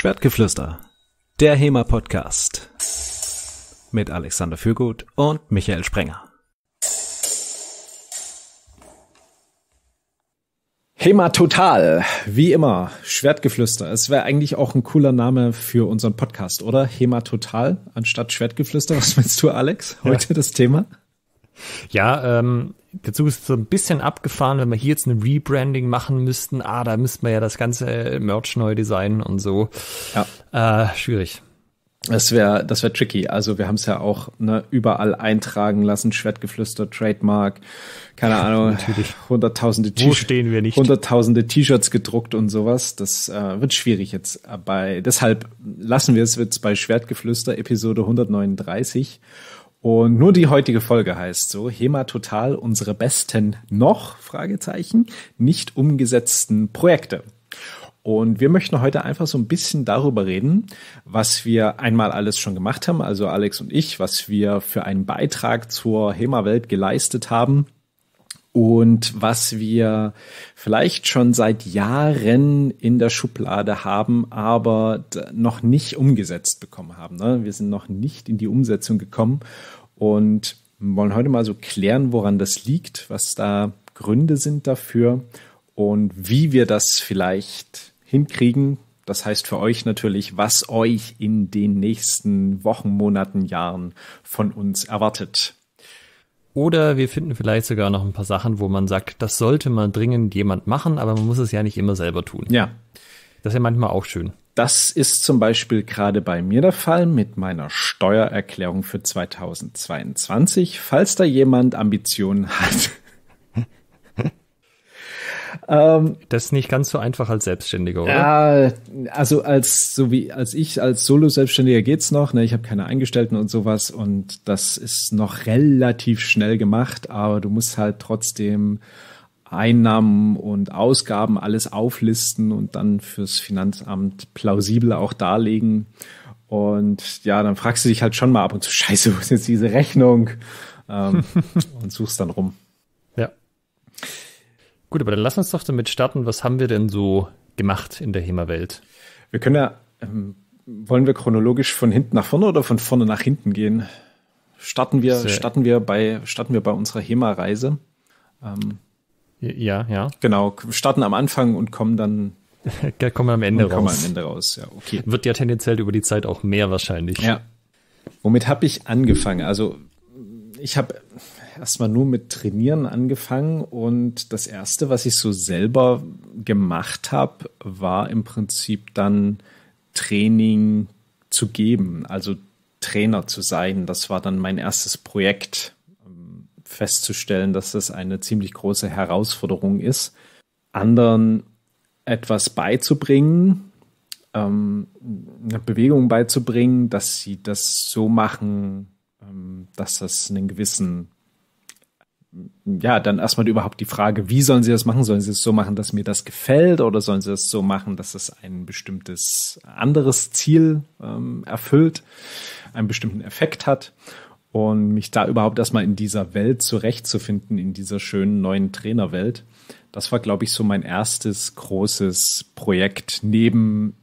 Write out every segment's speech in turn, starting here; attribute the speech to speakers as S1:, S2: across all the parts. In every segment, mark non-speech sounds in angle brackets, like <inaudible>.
S1: Schwertgeflüster, der HEMA-Podcast mit Alexander Fürgut und Michael Sprenger. HEMA Total, wie immer, Schwertgeflüster. Es wäre eigentlich auch ein cooler Name für unseren Podcast, oder? HEMA Total anstatt Schwertgeflüster. Was meinst du, Alex? Heute ja. das Thema?
S2: Ja, ähm, der Zug ist so ein bisschen abgefahren, wenn wir hier jetzt ein Rebranding machen müssten. Ah, da müssten wir ja das ganze Merch neu designen und so. Ja. Äh, schwierig.
S1: Das wäre das wäre tricky. Also wir haben es ja auch ne, überall eintragen lassen, Schwertgeflüster, Trademark, keine Ahnung, Natürlich. hunderttausende
S2: T-Shirts,
S1: hunderttausende T-Shirts gedruckt und sowas. Das äh, wird schwierig jetzt. Bei deshalb lassen wir es jetzt bei Schwertgeflüster Episode 139 und nur die heutige Folge heißt so, HEMA Total, unsere besten noch, Fragezeichen, nicht umgesetzten Projekte. Und wir möchten heute einfach so ein bisschen darüber reden, was wir einmal alles schon gemacht haben, also Alex und ich, was wir für einen Beitrag zur HEMA-Welt geleistet haben und was wir vielleicht schon seit Jahren in der Schublade haben, aber noch nicht umgesetzt bekommen haben. Ne? Wir sind noch nicht in die Umsetzung gekommen und wollen heute mal so klären, woran das liegt, was da Gründe sind dafür und wie wir das vielleicht hinkriegen. Das heißt für euch natürlich, was euch in den nächsten Wochen, Monaten, Jahren von uns erwartet.
S2: Oder wir finden vielleicht sogar noch ein paar Sachen, wo man sagt, das sollte mal dringend jemand machen, aber man muss es ja nicht immer selber tun.
S1: Ja.
S2: Das ist ja manchmal auch schön.
S1: Das ist zum Beispiel gerade bei mir der Fall mit meiner Steuererklärung für 2022. Falls da jemand Ambitionen hat,
S2: ähm, das ist nicht ganz so einfach als Selbstständiger, oder?
S1: Ja, also als so wie als ich als Solo-Selbstständiger geht's noch. Ne? Ich habe keine Angestellten und sowas und das ist noch relativ schnell gemacht, aber du musst halt trotzdem Einnahmen und Ausgaben alles auflisten und dann fürs Finanzamt plausibel auch darlegen. Und ja, dann fragst du dich halt schon mal ab und zu, scheiße, wo ist jetzt diese Rechnung? Ähm, <laughs> und suchst dann rum.
S2: Gut, aber dann lass uns doch damit starten. Was haben wir denn so gemacht in der HEMA-Welt?
S1: Wir können ja, ähm, wollen wir chronologisch von hinten nach vorne oder von vorne nach hinten gehen? Starten wir, Sehr. starten wir bei, starten wir bei unserer HEMA-Reise.
S2: Ähm, ja, ja.
S1: Genau, starten am Anfang und kommen dann <laughs>
S2: kommen wir am Ende
S1: raus. Kommen am Ende raus, ja, okay.
S2: Wird ja tendenziell über die Zeit auch mehr wahrscheinlich.
S1: Ja. Womit habe ich angefangen? Also ich habe erstmal nur mit Trainieren angefangen und das erste, was ich so selber gemacht habe, war im Prinzip dann Training zu geben, also Trainer zu sein. Das war dann mein erstes Projekt, festzustellen, dass das eine ziemlich große Herausforderung ist, anderen etwas beizubringen, ähm, eine Bewegung beizubringen, dass sie das so machen, dass das einen gewissen ja, dann erstmal überhaupt die Frage, wie sollen sie das machen? Sollen sie es so machen, dass mir das gefällt oder sollen sie es so machen, dass es ein bestimmtes anderes Ziel ähm, erfüllt, einen bestimmten Effekt hat? Und mich da überhaupt erstmal in dieser Welt zurechtzufinden, in dieser schönen neuen Trainerwelt. Das war, glaube ich, so mein erstes großes Projekt neben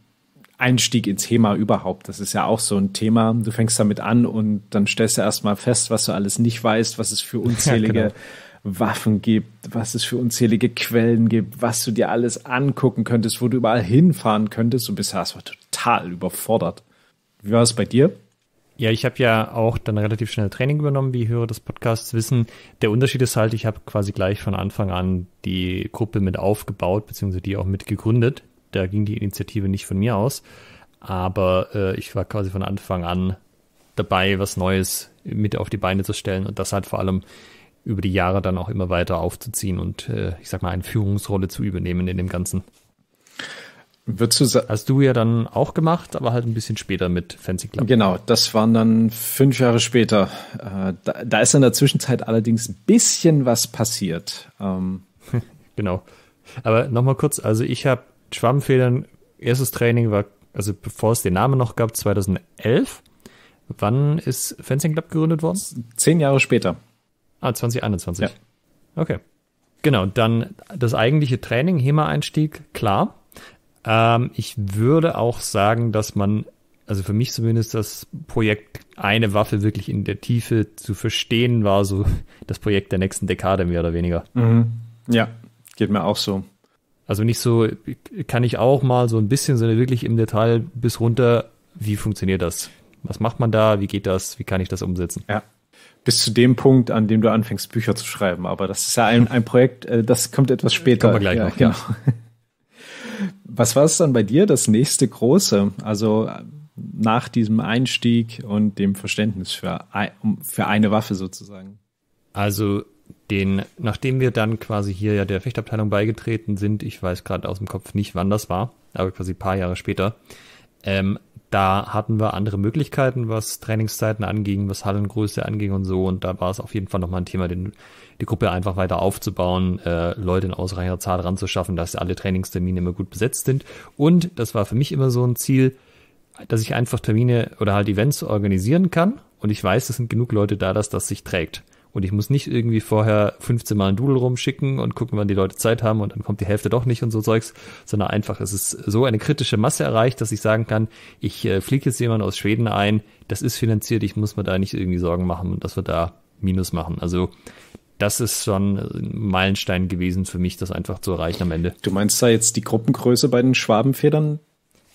S1: Einstieg ins Thema überhaupt. Das ist ja auch so ein Thema. Du fängst damit an und dann stellst du erstmal fest, was du alles nicht weißt, was es für <laughs> unzählige ja, genau. Waffen gibt, was es für unzählige Quellen gibt, was du dir alles angucken könntest, wo du überall hinfahren könntest. Und bisher war total überfordert. Wie war es bei dir?
S2: Ja, ich habe ja auch dann relativ schnell Training übernommen, wie Hörer des Podcasts wissen. Der Unterschied ist halt, ich habe quasi gleich von Anfang an die Gruppe mit aufgebaut, beziehungsweise die auch mit gegründet da ging die Initiative nicht von mir aus. Aber äh, ich war quasi von Anfang an dabei, was Neues mit auf die Beine zu stellen und das halt vor allem über die Jahre dann auch immer weiter aufzuziehen und äh, ich sag mal eine Führungsrolle zu übernehmen in dem Ganzen.
S1: Würdest du
S2: Hast du ja dann auch gemacht, aber halt ein bisschen später mit Fancy Club.
S1: Genau, das waren dann fünf Jahre später. Äh, da, da, ist in der Zwischenzeit allerdings ein bisschen was passiert. Ähm. <laughs>
S2: genau. Aber nochmal kurz, also ich habe Schwammfedern, erstes Training war, also bevor es den Namen noch gab, 2011. Wann ist Fencing Club gegründet worden?
S1: Zehn Jahre später.
S2: Ah, 2021. Ja. Okay. Genau, dann das eigentliche Training, HEMA-Einstieg, klar. Ähm, ich würde auch sagen, dass man, also für mich zumindest das Projekt eine Waffe wirklich in der Tiefe zu verstehen war, so das Projekt der nächsten Dekade mehr oder weniger.
S1: Mhm. Ja, geht mir auch so.
S2: Also nicht so, kann ich auch mal so ein bisschen, sondern wirklich im Detail bis runter, wie funktioniert das? Was macht man da? Wie geht das? Wie kann ich das umsetzen?
S1: Ja. Bis zu dem Punkt, an dem du anfängst, Bücher zu schreiben. Aber das ist ja ein, ein Projekt, äh, das kommt etwas später.
S2: Kommen wir gleich
S1: ja,
S2: noch.
S1: Genau. <laughs> Was war es dann bei dir, das nächste große? Also nach diesem Einstieg und dem Verständnis für, für eine Waffe sozusagen?
S2: Also den, nachdem wir dann quasi hier ja der Fechtabteilung beigetreten sind, ich weiß gerade aus dem Kopf nicht, wann das war, aber quasi paar Jahre später, ähm, da hatten wir andere Möglichkeiten, was Trainingszeiten anging, was Hallengröße anging und so. Und da war es auf jeden Fall nochmal ein Thema, den, die Gruppe einfach weiter aufzubauen, äh, Leute in ausreichender Zahl ranzuschaffen, dass alle Trainingstermine immer gut besetzt sind. Und das war für mich immer so ein Ziel, dass ich einfach Termine oder halt Events organisieren kann. Und ich weiß, es sind genug Leute da, dass das sich trägt. Und ich muss nicht irgendwie vorher 15 Mal ein Doodle rumschicken und gucken, wann die Leute Zeit haben und dann kommt die Hälfte doch nicht und so Zeugs, sondern einfach, es ist so eine kritische Masse erreicht, dass ich sagen kann, ich äh, fliege jetzt jemand aus Schweden ein, das ist finanziert, ich muss mir da nicht irgendwie Sorgen machen, dass wir da Minus machen. Also das ist schon ein Meilenstein gewesen für mich, das einfach zu erreichen am Ende.
S1: Du meinst da jetzt die Gruppengröße bei den Schwabenfedern?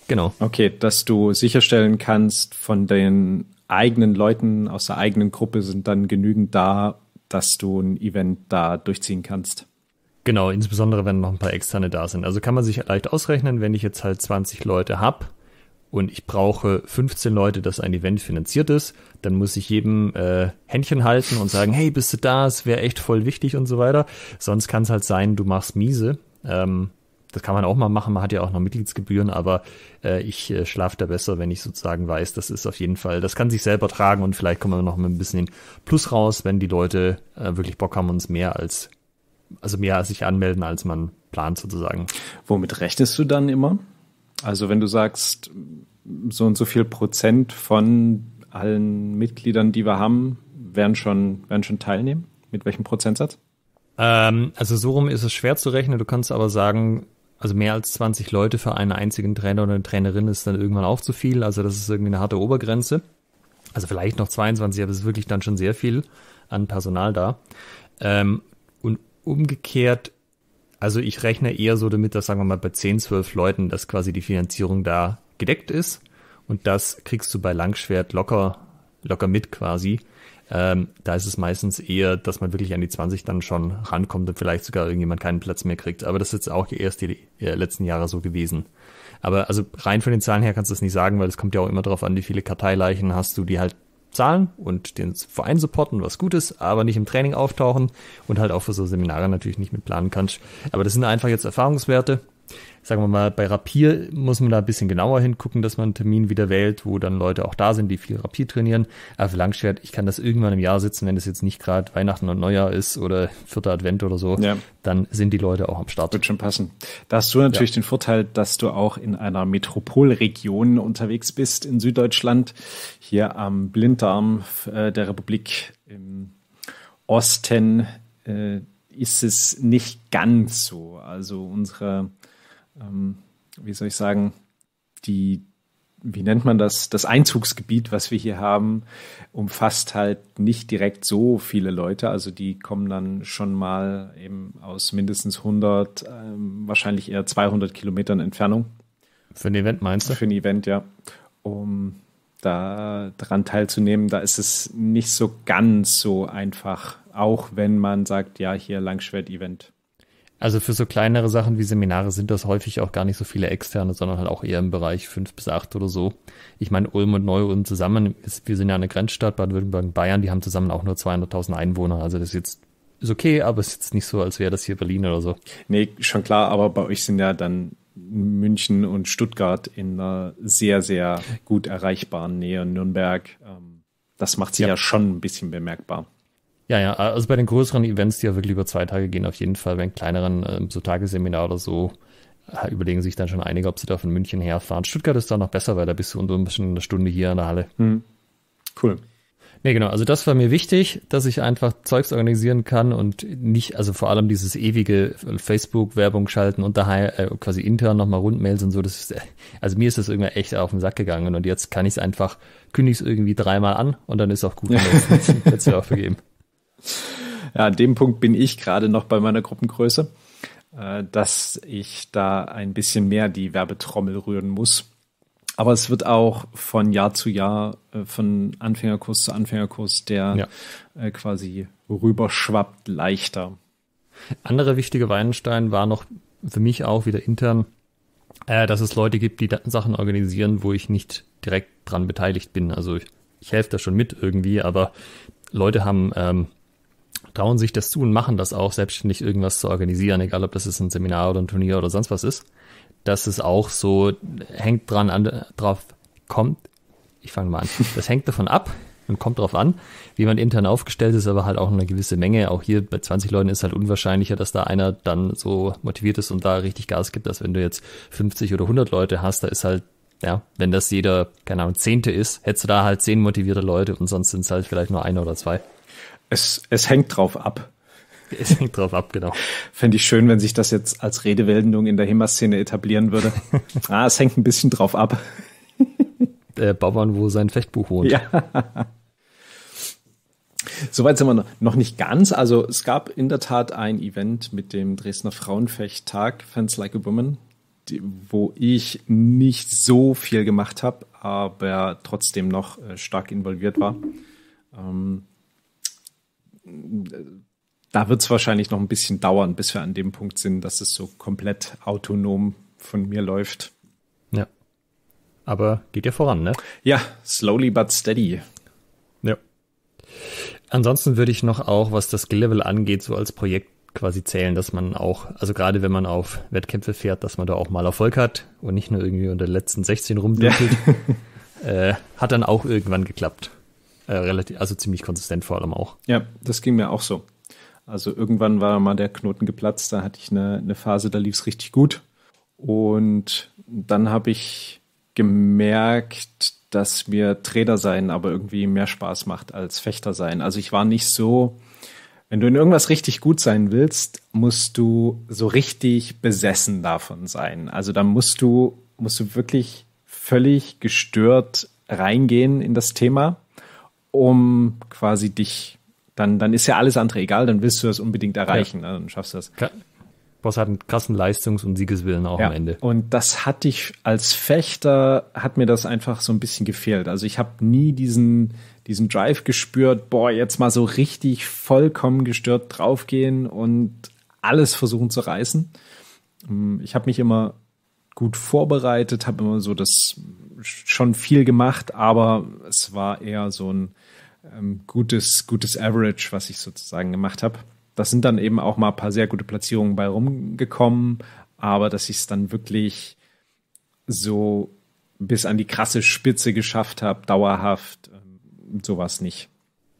S2: Genau.
S1: Okay, dass du sicherstellen kannst, von den eigenen Leuten aus der eigenen Gruppe sind dann genügend da, dass du ein Event da durchziehen kannst.
S2: Genau, insbesondere wenn noch ein paar externe da sind. Also kann man sich leicht ausrechnen, wenn ich jetzt halt 20 Leute habe und ich brauche 15 Leute, dass ein Event finanziert ist, dann muss ich jedem äh, Händchen halten und sagen, hey, bist du da? Es wäre echt voll wichtig und so weiter. Sonst kann es halt sein, du machst miese. Ähm, das kann man auch mal machen, man hat ja auch noch Mitgliedsgebühren, aber äh, ich äh, schlafe da besser, wenn ich sozusagen weiß, das ist auf jeden Fall, das kann sich selber tragen und vielleicht kommen wir noch mit ein bisschen Plus raus, wenn die Leute äh, wirklich Bock haben, uns mehr als, also mehr als sich anmelden, als man plant sozusagen.
S1: Womit rechnest du dann immer? Also wenn du sagst, so und so viel Prozent von allen Mitgliedern, die wir haben, werden schon, werden schon teilnehmen? Mit welchem Prozentsatz?
S2: Ähm, also so rum ist es schwer zu rechnen. Du kannst aber sagen, also mehr als 20 Leute für einen einzigen Trainer oder eine Trainerin ist dann irgendwann auch zu viel. Also das ist irgendwie eine harte Obergrenze. Also vielleicht noch 22, aber es ist wirklich dann schon sehr viel an Personal da. Ähm, und umgekehrt, also ich rechne eher so damit, dass sagen wir mal bei 10, 12 Leuten, dass quasi die Finanzierung da gedeckt ist. Und das kriegst du bei Langschwert locker, locker mit quasi. Ähm, da ist es meistens eher, dass man wirklich an die 20 dann schon rankommt und vielleicht sogar irgendjemand keinen Platz mehr kriegt. Aber das ist jetzt auch erst die, die letzten Jahre so gewesen. Aber also rein von den Zahlen her kannst du das nicht sagen, weil es kommt ja auch immer darauf an, wie viele Karteileichen hast du, die halt zahlen und den Verein supporten, was gut ist, aber nicht im Training auftauchen und halt auch für so Seminare natürlich nicht mitplanen kannst. Aber das sind einfach jetzt Erfahrungswerte sagen wir mal, bei Rapier muss man da ein bisschen genauer hingucken, dass man einen Termin wieder wählt, wo dann Leute auch da sind, die viel Rapier trainieren. Aber für Langschwert, ich kann das irgendwann im Jahr sitzen, wenn das jetzt nicht gerade Weihnachten und Neujahr ist oder vierter Advent oder so, ja. dann sind die Leute auch am Start.
S1: Wird schon passen. Da hast du natürlich ja. den Vorteil, dass du auch in einer Metropolregion unterwegs bist in Süddeutschland, hier am Blinddarm äh, der Republik im Osten. Äh, ist es nicht ganz so. Also unsere ähm, wie soll ich sagen, die, wie nennt man das, das Einzugsgebiet, was wir hier haben, umfasst halt nicht direkt so viele Leute. Also die kommen dann schon mal eben aus mindestens 100, ähm, wahrscheinlich eher 200 Kilometern Entfernung.
S2: Für ein Event meinst du?
S1: Für ein Event, ja. Um da dran teilzunehmen, da ist es nicht so ganz so einfach, auch wenn man sagt, ja, hier Langschwert-Event.
S2: Also für so kleinere Sachen wie Seminare sind das häufig auch gar nicht so viele externe, sondern halt auch eher im Bereich fünf bis acht oder so. Ich meine, Ulm und Neu-Ulm zusammen, ist, wir sind ja eine Grenzstadt, Baden-Württemberg und Bayern, die haben zusammen auch nur 200.000 Einwohner. Also das ist jetzt ist okay, aber es ist jetzt nicht so, als wäre das hier Berlin oder so.
S1: Nee, schon klar, aber bei euch sind ja dann München und Stuttgart in einer sehr, sehr gut erreichbaren Nähe, Nürnberg. Ähm, das macht sie ja. ja schon ein bisschen bemerkbar.
S2: Ja, ja, also bei den größeren Events, die ja wirklich über zwei Tage gehen, auf jeden Fall. Bei den kleineren, ähm, so Tagesseminar oder so, äh, überlegen sich dann schon einige, ob sie da von München herfahren. Stuttgart ist da noch besser, weil da bist du unter ein bisschen eine Stunde hier in der Halle. Hm.
S1: Cool.
S2: Nee, genau. Also das war mir wichtig, dass ich einfach Zeugs organisieren kann und nicht, also vor allem dieses ewige Facebook-Werbung schalten und daheim äh, quasi intern nochmal Rundmails und so. Das ist, also mir ist das irgendwie echt auf den Sack gegangen und jetzt kann ich es einfach, kündige es irgendwie dreimal an und dann ist auch gut. <laughs> Jetzt auch vergeben.
S1: Ja, an dem Punkt bin ich gerade noch bei meiner Gruppengröße, äh, dass ich da ein bisschen mehr die Werbetrommel rühren muss aber es wird auch von Jahr zu Jahr, äh, von Anfängerkurs zu Anfängerkurs, der ja. äh, quasi rüberschwappt, leichter.
S2: Andere wichtige Weinstein war noch für mich auch wieder intern, dass es Leute gibt, die Sachen organisieren, wo ich nicht direkt dran beteiligt bin. Also ich, ich helfe da schon mit irgendwie, aber Leute haben ähm, trauen sich das zu und machen das auch, selbstständig irgendwas zu organisieren, egal ob das ist ein Seminar oder ein Turnier oder sonst was ist dass es auch so hängt dran an, drauf kommt. Ich fange mal an. Das hängt davon ab und kommt drauf an, wie man intern aufgestellt ist, aber halt auch eine gewisse Menge. Auch hier bei 20 Leuten ist halt unwahrscheinlicher, dass da einer dann so motiviert ist und da richtig Gas gibt, als wenn du jetzt 50 oder 100 Leute hast, da ist halt ja, wenn das jeder, keine Ahnung, Zehnte ist, hättest du da halt zehn motivierte Leute und sonst sind es halt vielleicht nur einer oder zwei.
S1: Es, es hängt drauf ab.
S2: Es hängt drauf ab, genau. <laughs>
S1: Fände ich schön, wenn sich das jetzt als Redewendung in der HEMA-Szene etablieren würde. <laughs> ah, es hängt ein bisschen drauf ab. <laughs>
S2: Der Bauern, wo sein Fechtbuch wohnt. Ja.
S1: Soweit sind wir noch nicht ganz. Also es gab in der Tat ein Event mit dem Dresdner Frauenfechttag, Fans Like a Woman, die, wo ich nicht so viel gemacht habe, aber trotzdem noch äh, stark involviert war. Ähm, da wird es wahrscheinlich noch ein bisschen dauern, bis wir an dem Punkt sind, dass es so komplett autonom von mir läuft.
S2: Ja. Aber geht ja voran, ne?
S1: Ja, slowly but steady.
S2: Ja. Ansonsten würde ich noch auch, was das Skill-Level angeht, so als Projekt quasi zählen, dass man auch, also gerade wenn man auf Wettkämpfe fährt, dass man da auch mal Erfolg hat und nicht nur irgendwie unter den letzten 16 rumdümpelt. Ja. <laughs> äh, hat dann auch irgendwann geklappt. Äh, relativ, also ziemlich konsistent vor allem auch.
S1: Ja, das ging mir auch so. Also irgendwann war mal der Knoten geplatzt, da hatte ich eine, eine Phase, da lief es richtig gut. Und dann habe ich gemerkt, dass mir Trainer sein aber irgendwie mehr Spaß macht als Fechter sein. Also ich war nicht so, wenn du in irgendwas richtig gut sein willst, musst du so richtig besessen davon sein. Also da musst du, musst du wirklich völlig gestört reingehen in das Thema, um quasi dich dann, dann ist ja alles andere egal, dann willst du das unbedingt erreichen, ja. ne? dann schaffst du das.
S2: Boss hat einen krassen Leistungs- und Siegeswillen auch ja. am Ende.
S1: Und das hatte ich als Fechter, hat mir das einfach so ein bisschen gefehlt. Also ich habe nie diesen, diesen Drive gespürt, boah, jetzt mal so richtig vollkommen gestört draufgehen und alles versuchen zu reißen. Ähm, ich habe mich immer gut vorbereitet, habe immer so das schon viel gemacht, aber es war eher so ein ähm, gutes, gutes Average, was ich sozusagen gemacht habe. Das sind dann eben auch mal ein paar sehr gute Platzierungen bei rumgekommen, aber dass ich es dann wirklich so bis an die krasse Spitze geschafft habe, dauerhaft, ähm, sowas nicht.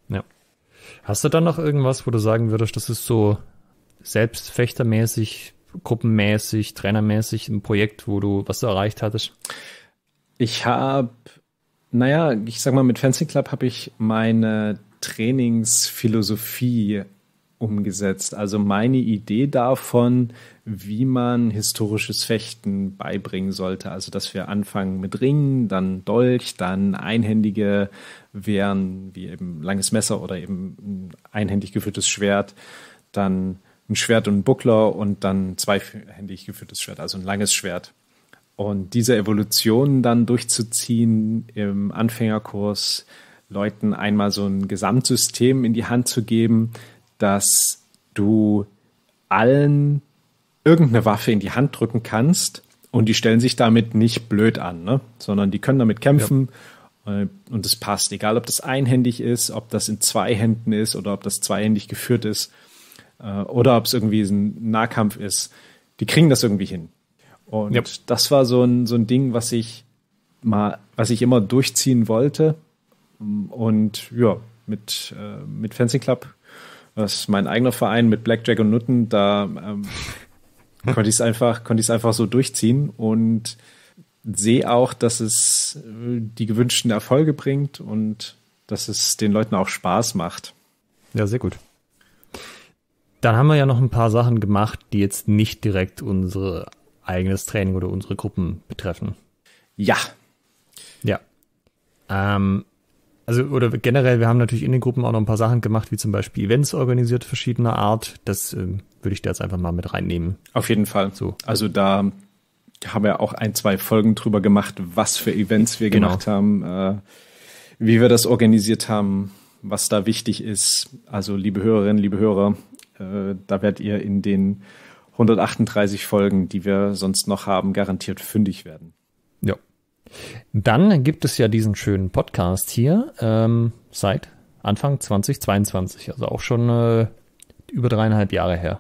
S2: Ja. Hast du dann noch irgendwas, wo du sagen würdest, das ist so selbstfechtermäßig, gruppenmäßig, trainermäßig ein Projekt, wo du was du erreicht hattest?
S1: Ich habe naja, ich sag mal, mit Fencing Club habe ich meine Trainingsphilosophie umgesetzt. Also meine Idee davon, wie man historisches Fechten beibringen sollte. Also dass wir anfangen mit Ringen, dann Dolch, dann einhändige Wehren, wie eben langes Messer oder eben ein einhändig geführtes Schwert, dann ein Schwert und ein Buckler und dann zweihändig geführtes Schwert, also ein langes Schwert. Und diese Evolution dann durchzuziehen im Anfängerkurs, Leuten einmal so ein Gesamtsystem in die Hand zu geben, dass du allen irgendeine Waffe in die Hand drücken kannst und die stellen sich damit nicht blöd an, ne? sondern die können damit kämpfen ja. Und es passt, egal ob das einhändig ist, ob das in zwei Händen ist oder ob das zweihändig geführt ist äh, oder ob es irgendwie ein Nahkampf ist. Die kriegen das irgendwie hin. Und ja. das war so ein, so ein Ding, was ich mal, was ich immer durchziehen wollte. Und ja, mit, äh, mit Fencing Club, das ist mein eigener Verein mit Blackjack und Nutten, da ähm, <laughs> konnte ich es einfach, konnte ich es einfach so durchziehen und sehe auch, dass es äh, die gewünschten Erfolge bringt und dass es den Leuten auch Spaß macht.
S2: Ja, sehr gut. Dann haben wir ja noch ein paar Sachen gemacht, die jetzt nicht direkt unser eigenes Training oder unsere Gruppen betreffen.
S1: Ja.
S2: Ja. Ähm, also, oder generell, wir haben natürlich in den Gruppen auch noch ein paar Sachen gemacht, wie zum Beispiel Events organisiert verschiedener Art. Das ähm, würde ich da jetzt einfach mal mit reinnehmen.
S1: Auf jeden Fall. So. Also da haben wir auch ein, zwei Folgen drüber gemacht, was für Events wir genau. gemacht haben, äh, wie wir das organisiert haben, was da wichtig ist. Also, liebe Hörerinnen, liebe Hörer, äh, da werdet ihr in den 138 Folgen, die wir sonst noch haben, garantiert fündig werden.
S2: Ja. Dann gibt es ja diesen schönen Podcast hier ähm, seit Anfang 2022, also auch schon äh, über dreieinhalb Jahre her.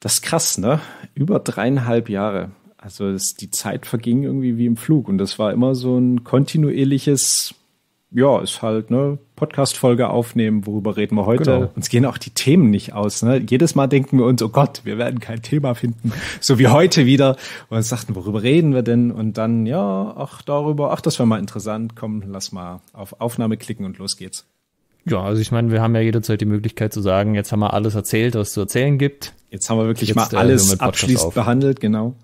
S1: Das ist krass, ne? Über dreieinhalb Jahre. Also es, die Zeit verging irgendwie wie im Flug und das war immer so ein kontinuierliches ja, ist halt ne Podcast-Folge aufnehmen, worüber reden wir heute. Genau. Uns gehen auch die Themen nicht aus. Ne? Jedes Mal denken wir uns, oh Gott, wir werden kein Thema finden, so wie heute wieder. Und uns sagten, worüber reden wir denn? Und dann, ja, ach darüber, ach das wäre mal interessant. Komm, lass mal auf Aufnahme klicken und los geht's.
S2: Ja, also ich meine, wir haben ja jederzeit die Möglichkeit zu sagen, jetzt haben wir alles erzählt, was es zu erzählen gibt.
S1: Jetzt haben wir wirklich jetzt, mal äh, alles abschließend auf. behandelt, genau.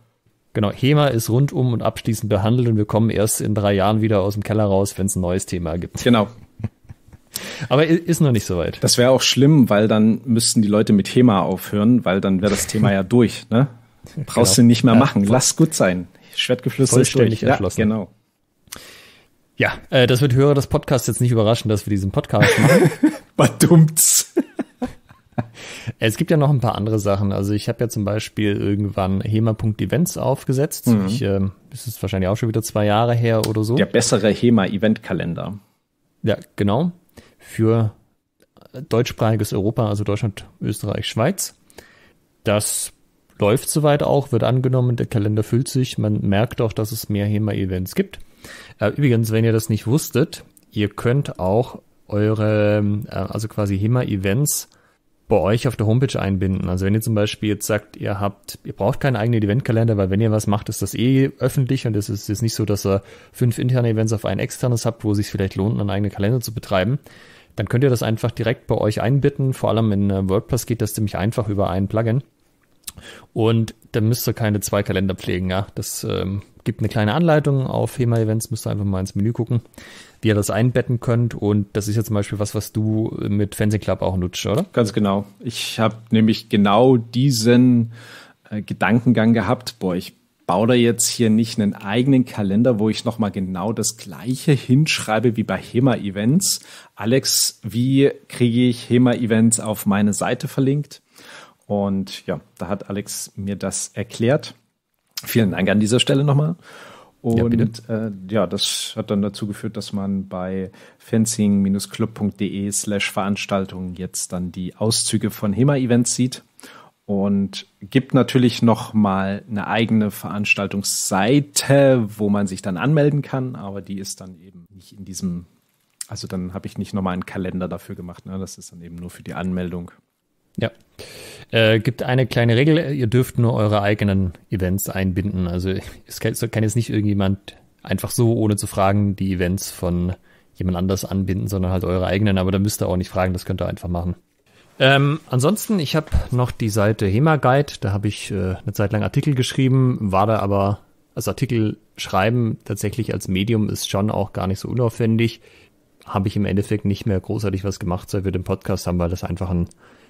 S2: Genau, HEMA ist rundum und abschließend behandelt und wir kommen erst in drei Jahren wieder aus dem Keller raus, wenn es ein neues Thema gibt.
S1: Genau. <laughs>
S2: Aber ist noch nicht so weit.
S1: Das wäre auch schlimm, weil dann müssten die Leute mit HEMA aufhören, weil dann wäre das Thema ja durch. Ne? <laughs> Brauchst genau. du nicht mehr ja, machen. Lass gut sein. Schwertgeflüster ist durch.
S2: erschlossen. Ja, genau. Ja, äh, das wird Hörer des Podcasts jetzt nicht überraschen, dass wir diesen Podcast <laughs> machen.
S1: Badumts.
S2: Es gibt ja noch ein paar andere Sachen. Also ich habe ja zum Beispiel irgendwann HEMA.events aufgesetzt. Mhm. Ich, äh, das ist wahrscheinlich auch schon wieder zwei Jahre her oder so.
S1: Der bessere HEMA-Eventkalender.
S2: Ja, genau. Für deutschsprachiges Europa, also Deutschland, Österreich, Schweiz. Das läuft soweit auch, wird angenommen, der Kalender füllt sich. Man merkt auch, dass es mehr HEMA-Events gibt. Äh, übrigens, wenn ihr das nicht wusstet, ihr könnt auch eure, äh, also quasi HEMA-Events bei euch auf der Homepage einbinden. Also wenn ihr zum Beispiel jetzt sagt, ihr habt, ihr braucht keinen eigenen Eventkalender, weil wenn ihr was macht, ist das eh öffentlich und es ist jetzt nicht so, dass ihr fünf interne Events auf ein externes habt, wo es sich vielleicht lohnt, einen eigenen Kalender zu betreiben. Dann könnt ihr das einfach direkt bei euch einbinden. Vor allem in äh, WordPress geht das ziemlich einfach über ein Plugin. Und dann müsst ihr keine zwei Kalender pflegen. Ja, das ähm, gibt eine kleine Anleitung auf HEMA Events. Müsst ihr einfach mal ins Menü gucken wie ihr das einbetten könnt. Und das ist ja zum Beispiel was, was du mit Fancy Club auch nutzt, oder?
S1: Ganz genau. Ich habe nämlich genau diesen äh, Gedankengang gehabt. Boah, ich baue da jetzt hier nicht einen eigenen Kalender, wo ich nochmal genau das gleiche hinschreibe wie bei HEMA-Events. Alex, wie kriege ich HEMA-Events auf meine Seite verlinkt? Und ja, da hat Alex mir das erklärt. Vielen Dank an dieser Stelle nochmal. Und ja, äh, ja, das hat dann dazu geführt, dass man bei fencing-club.de slash Veranstaltungen jetzt dann die Auszüge von HEMA-Events sieht und gibt natürlich noch mal eine eigene Veranstaltungsseite, wo man sich dann anmelden kann, aber die ist dann eben nicht in diesem, also dann habe ich nicht nochmal einen Kalender dafür gemacht, ne? das ist dann eben nur für die Anmeldung.
S2: Ja. Äh, gibt eine kleine Regel, ihr dürft nur eure eigenen Events einbinden. Also es kann, kann jetzt nicht irgendjemand einfach so, ohne zu fragen, die Events von jemand anders anbinden, sondern halt eure eigenen, aber da müsst ihr auch nicht fragen, das könnt ihr einfach machen. Ähm, ansonsten, ich habe noch die Seite HEMA Guide, da habe ich äh, eine Zeit lang Artikel geschrieben, war da aber, also Artikel schreiben tatsächlich als Medium ist schon auch gar nicht so unaufwendig. Habe ich im Endeffekt nicht mehr großartig was gemacht, seit wir den Podcast haben, weil das einfach ein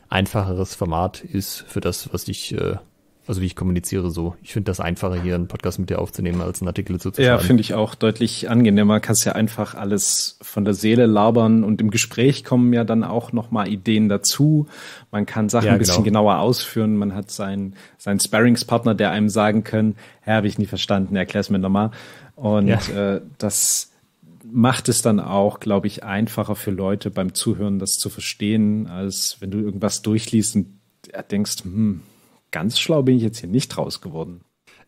S2: einfacheres Format ist für das, was ich, äh, also wie ich kommuniziere so. Ich finde das einfacher, hier einen Podcast mit dir aufzunehmen, als einen Artikel zu
S1: Ja, finde ich auch deutlich angenehmer. Kannst ja einfach alles von der Seele labern und im Gespräch kommen ja dann auch nochmal Ideen dazu. Man kann Sachen ja, ein bisschen genau. genauer ausführen. Man hat seinen, seinen Sparringspartner, der einem sagen kann, ja, habe ich nie verstanden, erklär's mir nochmal. Und ja. äh, das macht es dann auch, glaube ich, einfacher für Leute beim Zuhören, das zu verstehen, als wenn du irgendwas durchliest und denkst, hm, ganz schlau bin ich jetzt hier nicht raus geworden.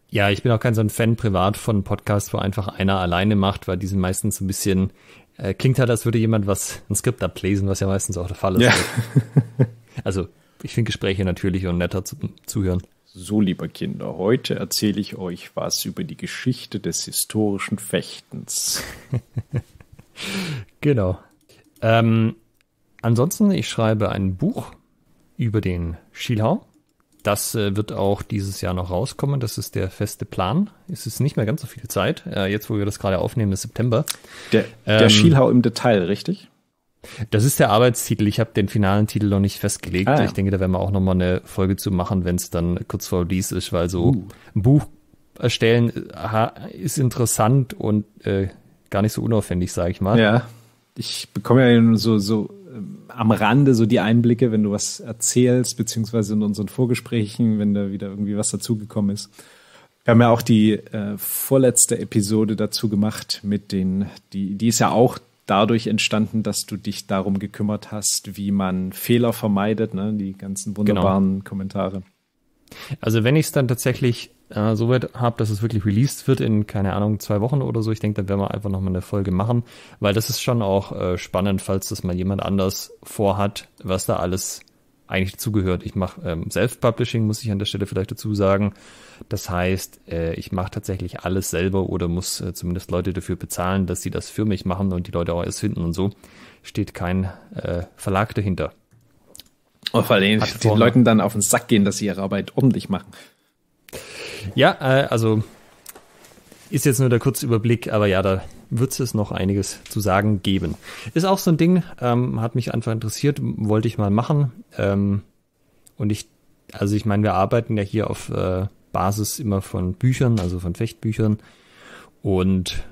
S2: Ja, ich bin auch kein so ein Fan privat von Podcasts, wo einfach einer alleine macht, weil die sind meistens so ein bisschen, äh, klingt halt, als würde jemand was, ein Skript ablesen, was ja meistens auch der Fall ist. Ja. also, ich finde Gespräche natürlich und netter zu, zuhören.
S1: So, liebe Kinder, heute erzähle ich euch was über die Geschichte des historischen Fechtens. <laughs>
S2: genau. Ähm, ansonsten, ich schreibe ein Buch über den Schielhau. Das äh, wird auch dieses Jahr noch rauskommen. Das ist der feste Plan. Es ist nicht mehr ganz so viel Zeit. Äh, jetzt, wo wir das gerade aufnehmen, ist September.
S1: Der, der ähm, Schielhau im Detail, richtig?
S2: Das ist der Arbeitstitel. Ich habe den finalen Titel noch nicht festgelegt. Ah, ja. Ich denke, da werden wir auch nochmal eine Folge zu machen, wenn es dann kurz vor Release ist, weil so uh. ein Buch erstellen aha, ist interessant und äh, gar nicht so unaufwendig, sage ich mal.
S1: Ja, ich bekomme ja so, so ähm, am Rande so die Einblicke, wenn du was erzählst, beziehungsweise in unseren Vorgesprächen, wenn da wieder irgendwie was dazugekommen ist. Wir haben ja auch die äh, vorletzte Episode dazu gemacht mit den, die, die ist ja auch dadurch entstanden, dass du dich darum gekümmert hast, wie man Fehler vermeidet, ne? die ganzen wunderbaren genau. Kommentare.
S2: Also wenn ich es dann tatsächlich äh, so weit habe, dass es wirklich released wird in, keine Ahnung, zwei Wochen oder so, ich denke, dann werden wir einfach nochmal eine Folge machen, weil das ist schon auch äh, spannend, falls das mal jemand anders vorhat, was da alles eigentlich zugehört. Ich mache ähm, Self-Publishing, muss ich an der Stelle vielleicht dazu sagen. Das heißt, äh, ich mache tatsächlich alles selber oder muss äh, zumindest Leute dafür bezahlen, dass sie das für mich machen und die Leute auch erst finden und so. Steht kein äh, Verlag dahinter.
S1: Und vor allem den Leuten dann auf den Sack gehen, dass sie ihre Arbeit ordentlich machen.
S2: Ja, äh, also ist jetzt nur der Kurzüberblick, aber ja, da wird es noch einiges zu sagen geben. Ist auch so ein Ding, ähm, hat mich einfach interessiert, wollte ich mal machen. Ähm, und ich, also ich meine, wir arbeiten ja hier auf äh, Basis immer von Büchern, also von Fechtbüchern. Und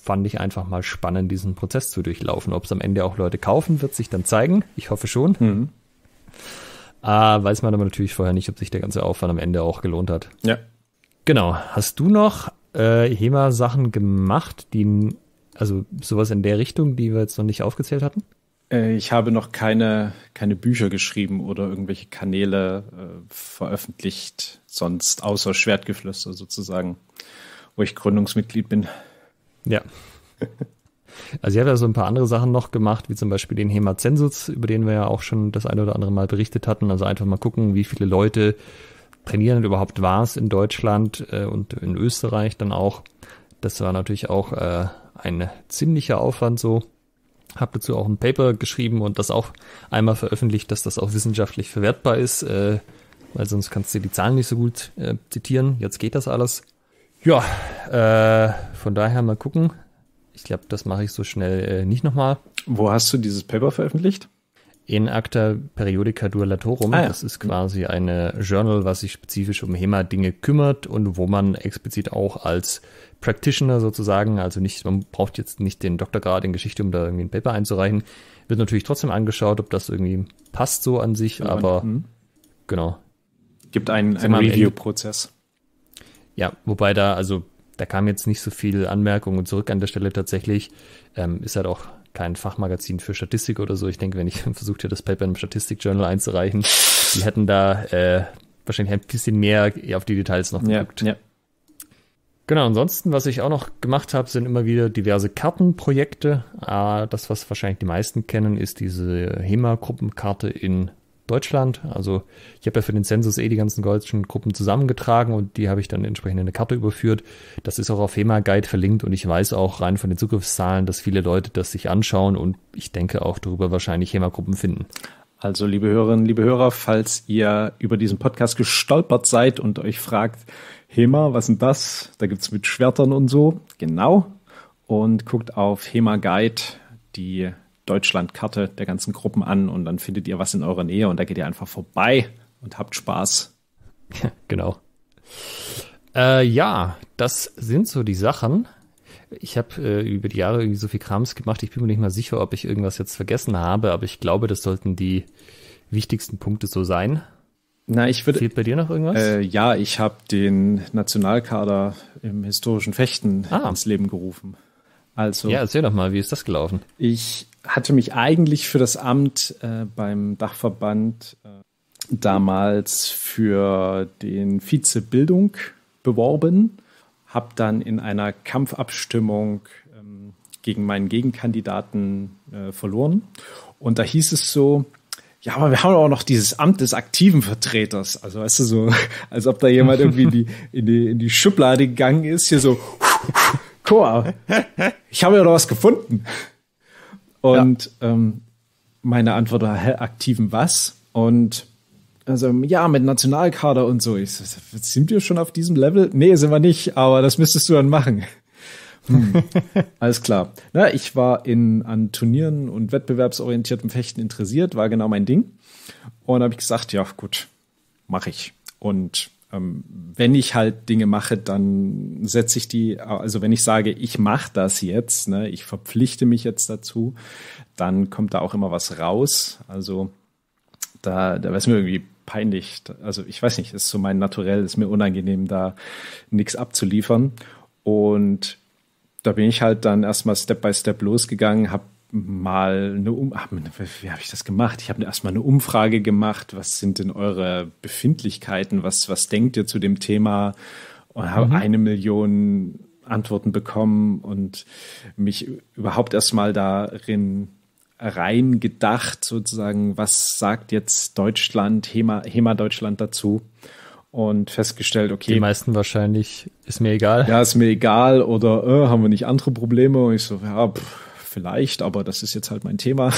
S2: fand ich einfach mal spannend, diesen Prozess zu durchlaufen. Ob es am Ende auch Leute kaufen, wird sich dann zeigen. Ich hoffe schon. Mhm. Äh, weiß man aber natürlich vorher nicht, ob sich der ganze Aufwand am Ende auch gelohnt hat.
S1: Ja.
S2: Genau. Hast du noch äh, HEMA-Sachen gemacht, die, also sowas in der Richtung, die wir jetzt noch nicht aufgezählt hatten?
S1: Äh, ich habe noch keine, keine Bücher geschrieben oder irgendwelche Kanäle äh, veröffentlicht, sonst außer Schwertgeflüster sozusagen, wo ich Gründungsmitglied bin.
S2: Ja. <laughs> Also ich habe ja so ein paar andere Sachen noch gemacht, wie zum Beispiel den Hemazensus, über den wir ja auch schon das eine oder andere Mal berichtet hatten. Also einfach mal gucken, wie viele Leute trainieren überhaupt war es in Deutschland äh, und in Österreich dann auch. Das war natürlich auch äh, ein ziemlicher Aufwand so. Hab dazu auch ein Paper geschrieben und das auch einmal veröffentlicht, dass das auch wissenschaftlich verwertbar ist, äh, weil sonst kannst du die Zahlen nicht so gut äh, zitieren. Jetzt geht das alles. Ja, äh, von daher mal gucken. Ich glaube, das mache ich so schnell äh, nicht nochmal.
S1: Wo hast du dieses Paper veröffentlicht?
S2: In Acta Periodica Duelatorum. Ah, ja. Das ist quasi eine Journal, was sich spezifisch um HEMA-Dinge kümmert und wo man explizit auch als Practitioner sozusagen, also nicht, man braucht jetzt nicht den Doktorgrad in Geschichte, um da irgendwie ein Paper einzureichen. Wird natürlich trotzdem angeschaut, ob das irgendwie passt so an sich, ja, aber mh. genau.
S1: Gibt einen, einen Review-Prozess.
S2: Ja, wobei da, also da kam jetzt nicht so viel Anmerkungen zurück an der Stelle tatsächlich. Ähm, ist halt auch kein Fachmagazin für Statistik oder so. Ich denke, wenn ich <laughs> versucht hätte, das Paper im Statistikjournal einzureichen, die hätten da äh, wahrscheinlich ein bisschen mehr auf die Details noch geguckt. Ja, ja. Genau, ansonsten, was ich auch noch gemacht habe, sind immer wieder diverse Kartenprojekte. Ah, das, was wahrscheinlich die meisten kennen, ist diese HEMA-Gruppenkarte in Deutschland. Also ich habe ja für den Zensus eh die ganzen deutschen Gruppen zusammengetragen und die habe ich dann entsprechend in eine Karte überführt. Das ist auch auf HEMA Guide verlinkt und ich weiß auch rein von den Zugriffszahlen, dass viele Leute das sich anschauen und ich denke auch darüber wahrscheinlich HEMA-Gruppen finden.
S1: Also liebe Hörerinnen, liebe Hörer, falls ihr über diesen Podcast gestolpert seid und euch fragt, HEMA, was sind das? Da gibt's mit Schwertern und so. Genau. Und guckt auf HEMA Guide die Deutschlandkarte der ganzen Gruppen an und dann findet ihr was in eurer Nähe und da geht ihr einfach vorbei und habt Spaß.
S2: Genau. Äh, ja, das sind so die Sachen. Ich habe äh, über die Jahre irgendwie so viel Krams gemacht. Ich bin mir nicht mal sicher, ob ich irgendwas jetzt vergessen habe, aber ich glaube, das sollten die wichtigsten Punkte so sein.
S1: Na, ich würde.
S2: Fehlt bei dir noch irgendwas?
S1: Äh, ja, ich habe den Nationalkader im historischen Fechten ah. ins Leben gerufen.
S2: Also. Ja, erzähl doch mal, wie ist das gelaufen?
S1: Ich hatte mich eigentlich für das Amt äh, beim Dachverband äh, damals für den Vizebildung beworben, habe dann in einer Kampfabstimmung ähm, gegen meinen Gegenkandidaten äh, verloren. Und da hieß es so, ja, aber wir haben auch noch dieses Amt des aktiven Vertreters. Also weißt du, so, <laughs> als ob da jemand irgendwie in die, in die, in die Schublade gegangen ist, hier so, <laughs> Chor, ich habe ja noch was gefunden. Und ja. ähm, meine Antwort war, hä, aktiven was? Und also, ja, mit Nationalkader und so. Ich so, sind wir schon auf diesem Level? Nee, sind wir nicht, aber das müsstest du dann machen. Hm. <laughs> Alles klar. Na, ich war in, an Turnieren und wettbewerbsorientiertem Fechten interessiert, war genau mein Ding. Und habe ich gesagt, ja, gut, mache ich. Und ähm, wenn ich halt Dinge mache, dann setze ich die, also wenn ich sage, ich mache das jetzt, ne, ich verpflichte mich jetzt dazu, dann kommt da auch immer was raus. Also da, da wäre es mir irgendwie peinlich. Also ich weiß nicht, ist so mein Naturell, ist mir unangenehm, da nichts abzuliefern. Und da bin ich halt dann erstmal Step by Step losgegangen, habe mal eine um wie habe ich das gemacht? Ich habe erstmal eine Umfrage gemacht, was sind denn eure Befindlichkeiten, was was denkt ihr zu dem Thema und habe mhm. eine Million Antworten bekommen und mich überhaupt erstmal darin rein gedacht, sozusagen, was sagt jetzt Deutschland, HEMA, HEMA Deutschland dazu? und festgestellt, okay.
S2: Die meisten wahrscheinlich, ist mir egal.
S1: Ja, ist mir egal oder äh, haben wir nicht andere Probleme? Und ich so, ja, pff, vielleicht, aber das ist jetzt halt mein Thema.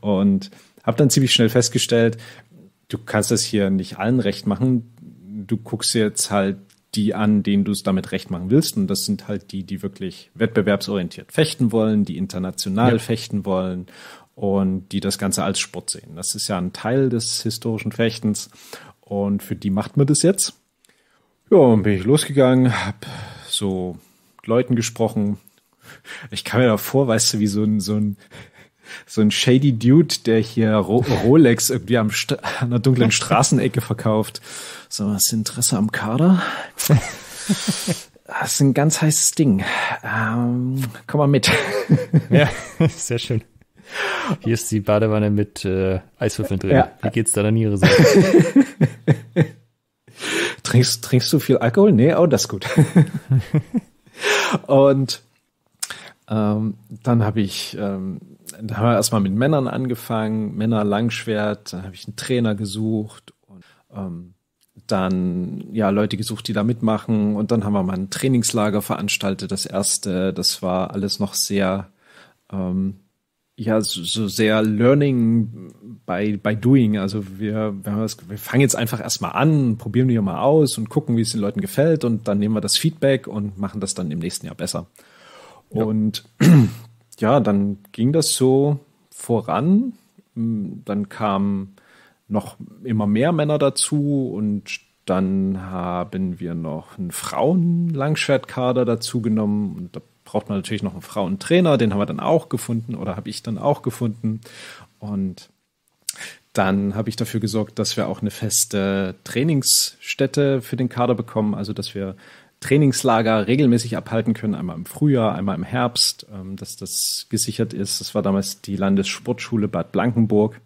S1: Und habe dann ziemlich schnell festgestellt, du kannst das hier nicht allen recht machen. Du guckst jetzt halt die an, denen du es damit recht machen willst. Und das sind halt die, die wirklich wettbewerbsorientiert fechten wollen, die international ja. fechten wollen und die das Ganze als Sport sehen. Das ist ja ein Teil des historischen Fechtens. Und für die macht man das jetzt. Ja, und bin ich losgegangen, hab so Leuten gesprochen. Ich kam mir da vor, weißt du, wie so ein, so ein, so ein shady Dude, der hier Ro Rolex irgendwie am St an einer dunklen Straßenecke verkauft. So, hast du Interesse am Kader? Das ist ein ganz heißes Ding. Ähm, komm mal mit. <laughs>
S2: Ja, sehr schön. Hier ist die Badewanne mit äh, Eiswürfeln drin. Ja. Wie geht's deiner Niere so? <laughs>
S1: trinkst, trinkst du viel Alkohol? Nee, oh, das ist gut. <laughs> Und ähm, dann habe ich, ähm, da haben wir erstmal mit Männern angefangen, Männer Langschwert, dann habe ich einen Trainer gesucht und ähm, dann ja Leute gesucht, die da mitmachen und dann haben wir mal ein Trainingslager veranstaltet. Das erste, das war alles noch sehr ähm, ja so, so sehr Learning by, by Doing. Also wir, wir, wir fangen jetzt einfach erstmal an, probieren wir mal aus und gucken, wie es den Leuten gefällt und dann nehmen wir das Feedback und machen das dann im nächsten Jahr besser. Und <clears throat> ja, dann ging das so voran. Dann kamen noch immer mehr Männer dazu und dann haben wir noch einen Frauen-Langschwertkader dazu genommen und da braucht man natürlich noch einen Frauentrainer, den haben wir dann auch gefunden oder habe ich dann auch gefunden. Und dann habe ich dafür gesorgt, dass wir auch eine feste Trainingsstätte für den Kader bekommen, also dass wir Trainingslager regelmäßig abhalten können, einmal im Frühjahr, einmal im Herbst, ähm, dass das gesichert ist. Das war damals die Landessportschule Bad Blankenburg.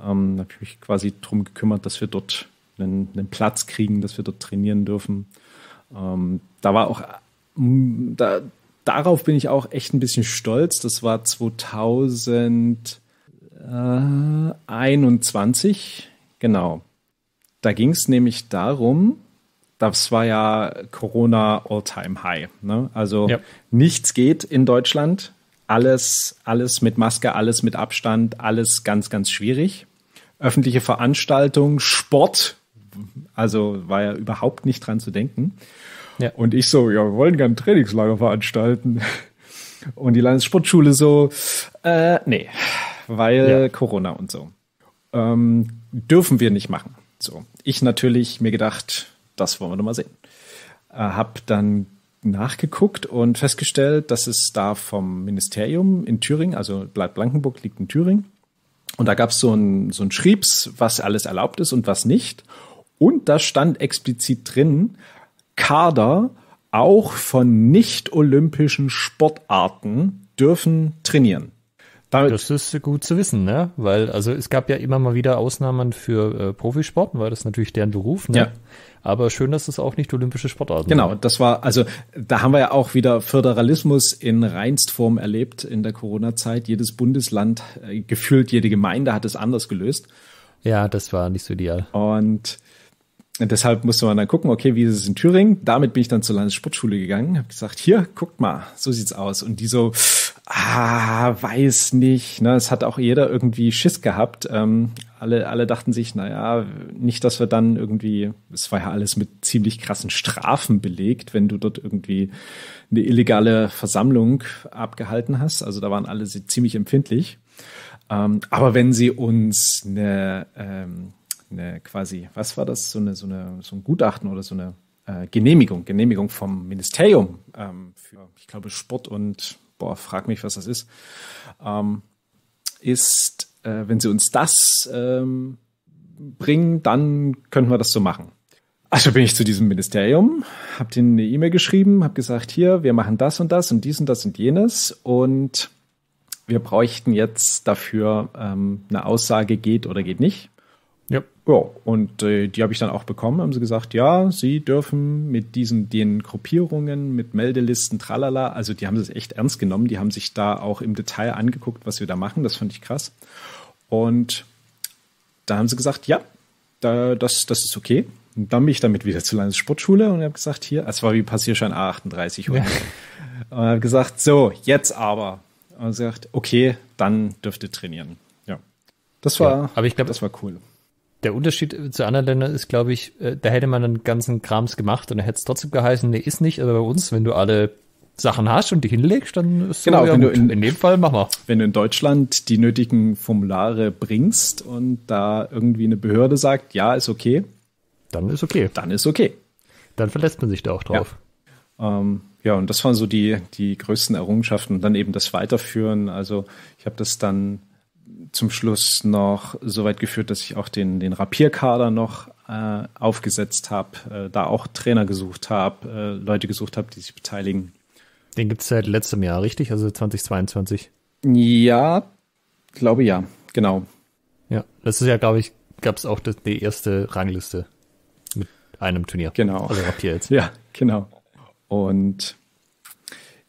S1: Ähm, da habe ich mich quasi darum gekümmert, dass wir dort einen, einen, Platz kriegen, dass wir dort trainieren dürfen. Ähm, da war auch, da, darauf bin ich auch echt ein bisschen stolz. Das war 2021, genau. Da ging es nämlich darum, das war ja Corona All-Time High. Ne? Also ja. nichts geht in Deutschland. Alles, alles mit Maske, alles mit Abstand, alles ganz, ganz schwierig. Öffentliche Veranstaltungen, Sport, also war ja überhaupt nicht dran zu denken. Ja. Und ich so, ja, wir wollen gerne ein Trainingslager veranstalten. Und die Landessportschule so, äh, nee, weil ja. Corona und so. Ähm, dürfen wir nicht machen. So, ich natürlich mir gedacht, das wollen wir doch mal sehen. Äh, hab dann nachgeguckt und festgestellt, dass es da vom Ministerium in Thüringen, also Bad Blankenburg liegt in Thüringen, und da gab es so ein, so ein Schriebs, was alles erlaubt ist und was nicht. Und da stand explizit drin, Kader auch von nicht-olympischen Sportarten dürfen trainieren.
S2: Damit das ist gut zu wissen, ne? Weil, also es gab ja immer mal wieder Ausnahmen für äh, Profisport, weil das natürlich deren Beruf, ne? Ja. Aber schön, dass es auch nicht olympische Sportarten
S1: Genau, das war, also da haben wir ja auch wieder Föderalismus in Reinstform erlebt in der Corona-Zeit. Jedes Bundesland, äh, gefühlt jede Gemeinde hat es anders gelöst.
S2: Ja, das war nicht so ideal.
S1: Und deshalb musste man dann gucken, okay, wie ist es in Thüringen? Damit bin ich dann zur Landessportschule gegangen, habe gesagt, hier, guckt mal, so sieht's aus. Und die so, ah, weiß nicht. Ne? Es hat auch jeder irgendwie Schiss gehabt. Ähm, alle, alle dachten sich, naja, nicht, dass wir dann irgendwie, es war ja alles mit ziemlich krassen Strafen belegt, wenn du dort irgendwie eine illegale Versammlung abgehalten hast. Also da waren alle ziemlich empfindlich. Ähm, aber wenn sie uns eine, ähm, eine quasi, was war das, so eine, so eine, so ein Gutachten oder so eine äh, Genehmigung, Genehmigung vom Ministerium ähm, für, ich glaube, Sport und, boah, frag mich, was das ist, ähm, ist, äh, wenn sie uns das ähm, bringen, dann könnten wir das so machen. Also bin ich zu diesem Ministerium, habe denen eine E-Mail geschrieben, habe gesagt, hier, wir machen das und das und dies und das und jenes und wir bräuchten jetzt dafür ähm, eine Aussage, geht oder geht nicht. Ja. Ja, und äh, die habe ich dann auch bekommen. Haben sie gesagt, ja, sie dürfen mit diesen den Gruppierungen, mit Meldelisten, tralala, also die haben das echt ernst genommen. Die haben sich da auch im Detail angeguckt, was wir da machen. Das fand ich krass. Und da haben sie gesagt, ja, da, das, das ist okay. Und dann bin ich damit wieder zur Landessportschule und habe gesagt, hier, es war wie Passierschein A38. Ja. <laughs> Und habe gesagt, so, jetzt aber. Und gesagt, okay, dann dürft ihr trainieren. Ja. Das war, ja,
S2: aber ich glaube, das war cool der Unterschied zu anderen Ländern ist, glaube ich, äh, da hätte man einen ganzen Krams gemacht und er hätte es trotzdem geheißen, nee, ist nicht, aber bei uns, wenn du alle Sachen hast und die hinlegst, dann ist
S1: genau, so, ja, wenn du in, in dem Fall mach mal. Wenn du in Deutschland die nötigen Formulare bringst und da irgendwie eine Behörde sagt, ja, ist okay,
S2: dann ist okay.
S1: Dann ist okay.
S2: Dann verlässt man sich da auch drauf.
S1: Ja, ähm, ja und das waren so die, die größten Errungenschaften und dann eben das Weiterführen. Also ich habe das dann zum Schluss noch so weit geführt, dass ich auch den, den Rapierkader noch äh, aufgesetzt habe, äh, da auch Trainer gesucht habe, äh, Leute gesucht habe, die sich beteiligen.
S2: Den gibt es seit letztem Jahr, richtig? Also 2022?
S1: Ja, glaube ja, genau.
S2: Ja, das ist ja, glaube ich, gab es auch das, die erste Rangliste mit einem Turnier.
S1: Genau.
S2: Also Rapier jetzt.
S1: Ja, genau. Und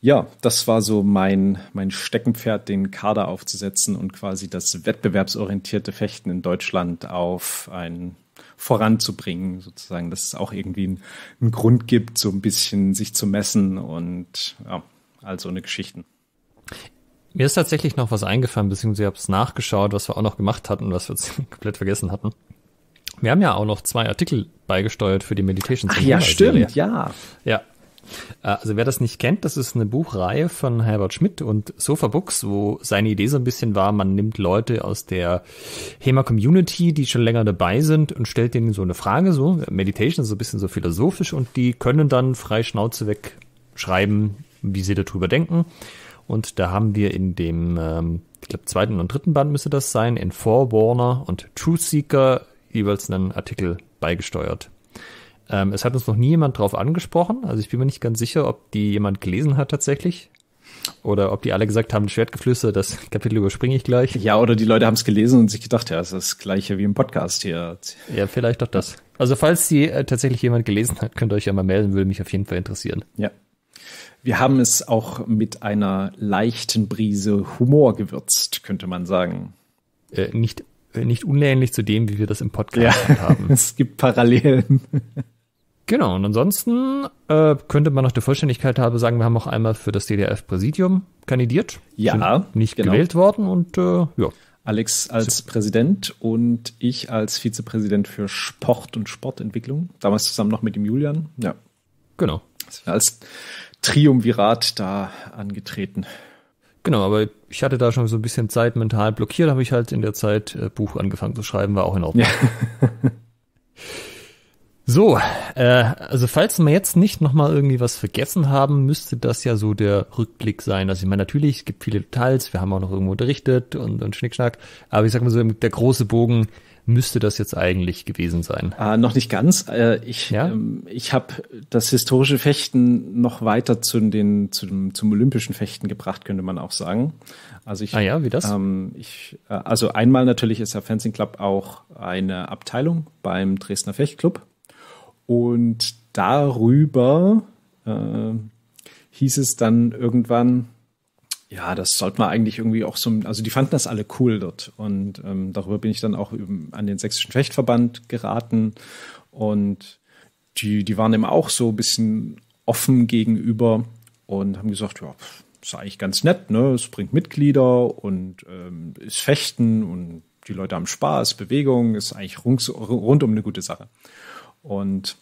S1: ja, das war so mein, mein Steckenpferd, den Kader aufzusetzen und quasi das wettbewerbsorientierte Fechten in Deutschland auf ein voranzubringen, sozusagen, dass es auch irgendwie einen, einen Grund gibt, so ein bisschen sich zu messen und ja, also eine Geschichten.
S2: Mir ist tatsächlich noch was eingefallen, beziehungsweise ich habe es nachgeschaut, was wir auch noch gemacht hatten, was wir jetzt <laughs> komplett vergessen hatten. Wir haben ja auch noch zwei Artikel beigesteuert für die Meditation.
S1: Ach ja, stimmt, ja.
S2: Ja, also wer das nicht kennt, das ist eine Buchreihe von Herbert Schmidt und Sofa Books, wo seine Idee so ein bisschen war, man nimmt Leute aus der HEMA-Community, die schon länger dabei sind und stellt denen so eine Frage, so Meditation so ein bisschen so philosophisch und die können dann frei Schnauze weg schreiben, wie sie darüber denken. Und da haben wir in dem, ähm, ich glaube, zweiten und dritten Band müsste das sein, in Forewarner und Truth Seeker jeweils einen Artikel beigesteuert. Ähm, es hat uns noch nie jemand drauf angesprochen. Also ich bin mir nicht ganz sicher, ob die jemand gelesen hat tatsächlich. Oder ob die alle gesagt haben, Schwertgeflüster, das <laughs> Kapitel überspringe ich gleich.
S1: Ja, oder die Leute haben es gelesen und sich gedacht, ja, das ist das gleiche wie im Podcast hier.
S2: Ja, vielleicht doch das. Also falls sie äh, tatsächlich jemand gelesen hat, könnt ihr euch ja mal melden, würde mich auf jeden Fall interessieren.
S1: Ja. Wir haben es auch mit einer leichten Brise Humor gewürzt, könnte man sagen.
S2: Äh, nicht, äh, nicht unähnlich zu dem, wie wir das im Podcast ja, <laughs> haben.
S1: es gibt Parallelen.
S2: Genau, und ansonsten äh, könnte man noch der Vollständigkeit halber sagen, wir haben auch einmal für das DDF-Präsidium kandidiert.
S1: Ja.
S2: Sind nicht genau. gewählt worden und äh, ja.
S1: Alex als so. Präsident und ich als Vizepräsident für Sport und Sportentwicklung. Damals zusammen noch mit dem Julian. Ja.
S2: Genau.
S1: Als Triumvirat da angetreten.
S2: Genau, aber ich hatte da schon so ein bisschen Zeit mental blockiert, habe ich halt in der Zeit äh, Buch angefangen zu schreiben, war auch in Ordnung. Ja. <laughs> So, äh, also falls wir jetzt nicht nochmal irgendwie was vergessen haben, müsste das ja so der Rückblick sein. Also ich meine, natürlich, es gibt viele Details, wir haben auch noch irgendwo unterrichtet und, und Schnickschnack, aber ich sag mal so, der große Bogen müsste das jetzt eigentlich gewesen sein.
S1: Ah, noch nicht ganz. Äh, ich ja? ähm, ich habe das historische Fechten noch weiter zu den, zu dem, zum olympischen Fechten gebracht, könnte man auch sagen. Also ich,
S2: ah ja, wie das?
S1: Ähm, ich, äh, also einmal natürlich ist der Fencing Club auch eine Abteilung beim Dresdner Fechtclub. Und darüber äh, hieß es dann irgendwann, ja, das sollte man eigentlich irgendwie auch so, also die fanden das alle cool dort. Und ähm, darüber bin ich dann auch an den Sächsischen Fechtverband geraten. Und die, die waren eben auch so ein bisschen offen gegenüber und haben gesagt, ja, ist eigentlich ganz nett, ne? Es bringt Mitglieder und ähm, ist Fechten und die Leute haben Spaß, Bewegung, ist eigentlich rund, rund um eine gute Sache. Und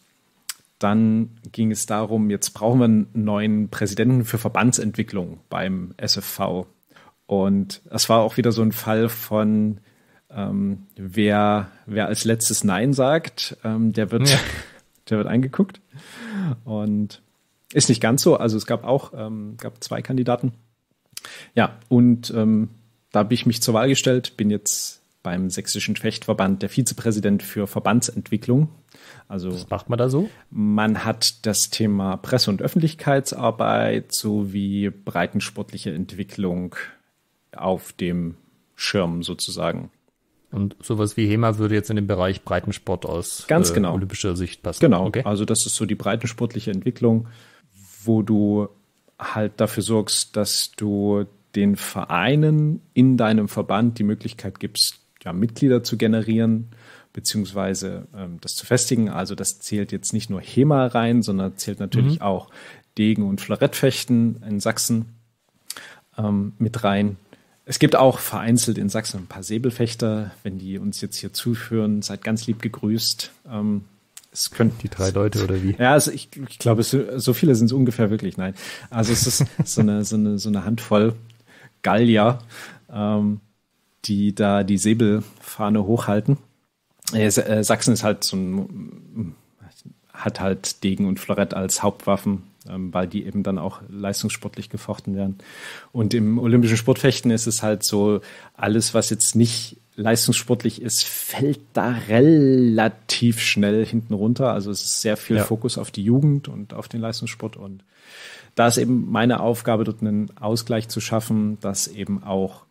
S1: dann ging es darum, jetzt brauchen wir einen neuen Präsidenten für Verbandsentwicklung beim SFV. Und das war auch wieder so ein Fall von, ähm, wer, wer als letztes Nein sagt, ähm, der wird, ja. <laughs> der wird eingeguckt. Und ist nicht ganz so. Also es gab auch, ähm, gab zwei Kandidaten. Ja, und ähm, da habe ich mich zur Wahl gestellt, bin jetzt beim Sächsischen Fechtverband der Vizepräsident für Verbandsentwicklung.
S2: Also Was macht man da so?
S1: Man hat das Thema Presse- und Öffentlichkeitsarbeit sowie breitensportliche Entwicklung auf dem Schirm sozusagen.
S2: Und sowas wie HEMA würde jetzt in den Bereich Breitensport aus
S1: Ganz genau.
S2: Äh, olympischer Sicht passen.
S1: Genau, okay. also das ist so die breitensportliche Entwicklung, wo du halt dafür sorgst, dass du den Vereinen in deinem Verband die Möglichkeit gibst, ja, Mitglieder zu generieren, beziehungsweise ähm, das zu festigen. Also das zählt jetzt nicht nur HEMA rein, sondern zählt natürlich mhm. auch Degen- und Florettfechten in Sachsen ähm, mit rein. Es gibt auch vereinzelt in Sachsen ein paar Säbelfechter. Wenn die uns jetzt hier zuführen, seid ganz lieb gegrüßt. Ähm,
S2: es könnten die drei Leute oder wie?
S1: Ja, also ich, ich glaube, so, so viele sind es ungefähr wirklich. Nein, also es ist so eine so eine so eine Handvoll Gallier, ähm, die da die Säbelfahne hochhalten. Äh, äh, Sachsen ist halt so ein, hat halt Degen und Florett als Hauptwaffen, ähm, weil die eben dann auch leistungssportlich gefochten werden. Und im olympischen Sportfechten ist es halt so, alles, was jetzt nicht leistungssportlich ist, fällt da relativ schnell hinten runter. Also es ist sehr viel ja. Fokus auf die Jugend und auf den Leistungssport. Und da ist eben meine Aufgabe, dort einen Ausgleich zu schaffen, dass eben auch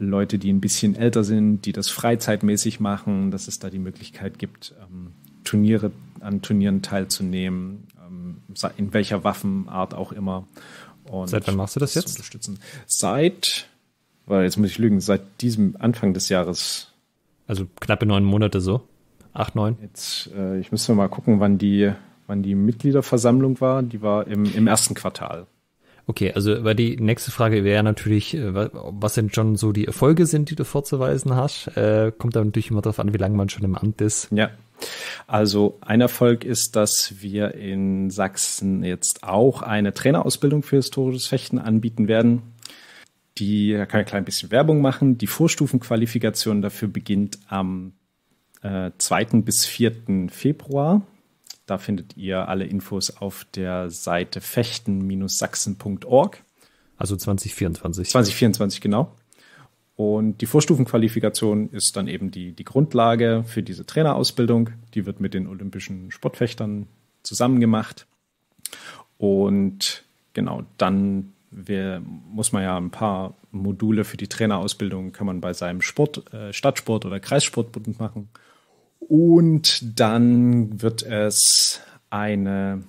S1: Leute, die ein bisschen älter sind, die das freizeitmäßig machen, dass es da die Möglichkeit gibt, ähm, Turniere an Turnieren teilzunehmen, ähm, in welcher Waffenart auch immer.
S2: Und Seit wann machst du das jetzt?
S1: Unterstützen. Seit, weil jetzt muss ich lügen, seit diesem Anfang des Jahres.
S2: Also knappe neun Monate so? Acht, neun?
S1: Jetzt, äh, ich müsste mal gucken, wann die, wann die Mitgliederversammlung war. Die war im, im ersten Quartal.
S2: Okay, also weil die nächste Frage wäre natürlich, äh, was denn schon so die Erfolge sind, die du vorzuweisen hast. Äh, kommt da natürlich immer darauf an, wie lange man schon im Amt ist.
S1: Ja. Also ein Erfolg ist, dass wir in Sachsen jetzt auch eine Trainerausbildung für historisches Fechten anbieten werden. Die da kann ich ein klein bisschen Werbung machen. Die Vorstufenqualifikation dafür beginnt am äh, 2. bis 4. Februar. Da findet ihr alle Infos auf der Seite fechten-sachsen.org.
S2: Also 2024.
S1: 2024, genau. Und die Vorstufenqualifikation ist dann eben die, die Grundlage für diese Trainerausbildung. Die wird mit den olympischen Sportfechtern zusammen gemacht. Und genau, dann wär, muss man ja ein paar Module für die Trainerausbildung kann man bei seinem Sport, äh, Stadtsport oder Kreissportbund machen. Und dann wird es eine,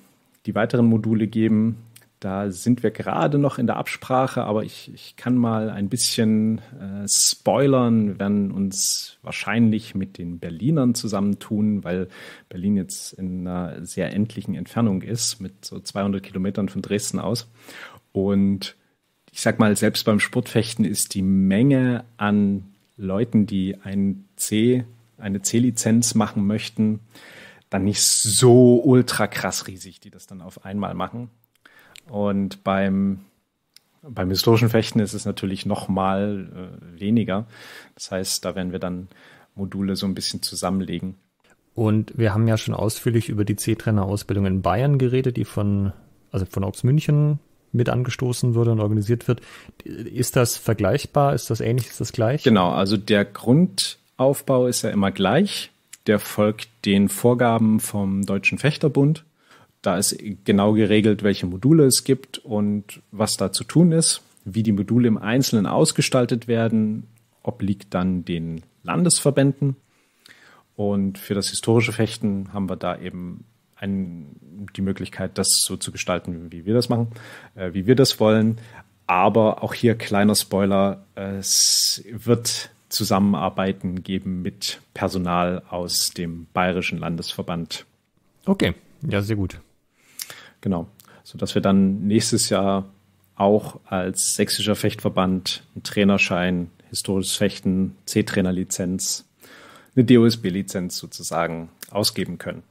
S1: die weiteren Module geben. Da sind wir gerade noch in der Absprache, aber ich, ich kann mal ein bisschen äh, spoilern. Wir werden uns wahrscheinlich mit den Berlinern zusammentun, weil Berlin jetzt in einer sehr endlichen Entfernung ist, mit so 200 Kilometern von Dresden aus. Und ich sag mal, selbst beim Sportfechten ist die Menge an Leuten, die ein C eine C-Lizenz machen möchten, dann nicht so ultra krass riesig, die das dann auf einmal machen. Und beim, beim historischen Fechten ist es natürlich noch mal äh, weniger. Das heißt, da werden wir dann Module so ein bisschen zusammenlegen.
S2: Und wir haben ja schon ausführlich über die C-Trainer-Ausbildung in Bayern geredet, die von, also von Ops München mit angestoßen wurde und organisiert wird. Ist das vergleichbar? Ist das ähnlich? Ist das gleich?
S1: Genau, also der Grund, Aufbau ist ja immer gleich. Der folgt den Vorgaben vom Deutschen Fechterbund. Da ist genau geregelt, welche Module es gibt und was da zu tun ist. Wie die Module im Einzelnen ausgestaltet werden, obliegt dann den Landesverbänden. Und für das historische Fechten haben wir da eben ein, die Möglichkeit, das so zu gestalten, wie wir das machen, äh, wie wir das wollen. Aber auch hier kleiner Spoiler, es wird Zusammenarbeiten geben mit Personal aus dem Bayerischen Landesverband.
S2: Okay, ja, sehr gut.
S1: Genau, so dass wir dann nächstes Jahr auch als sächsischer Fechtverband einen Trainerschein, historisches Fechten, C-Trainer-Lizenz, eine DOSB-Lizenz sozusagen ausgeben können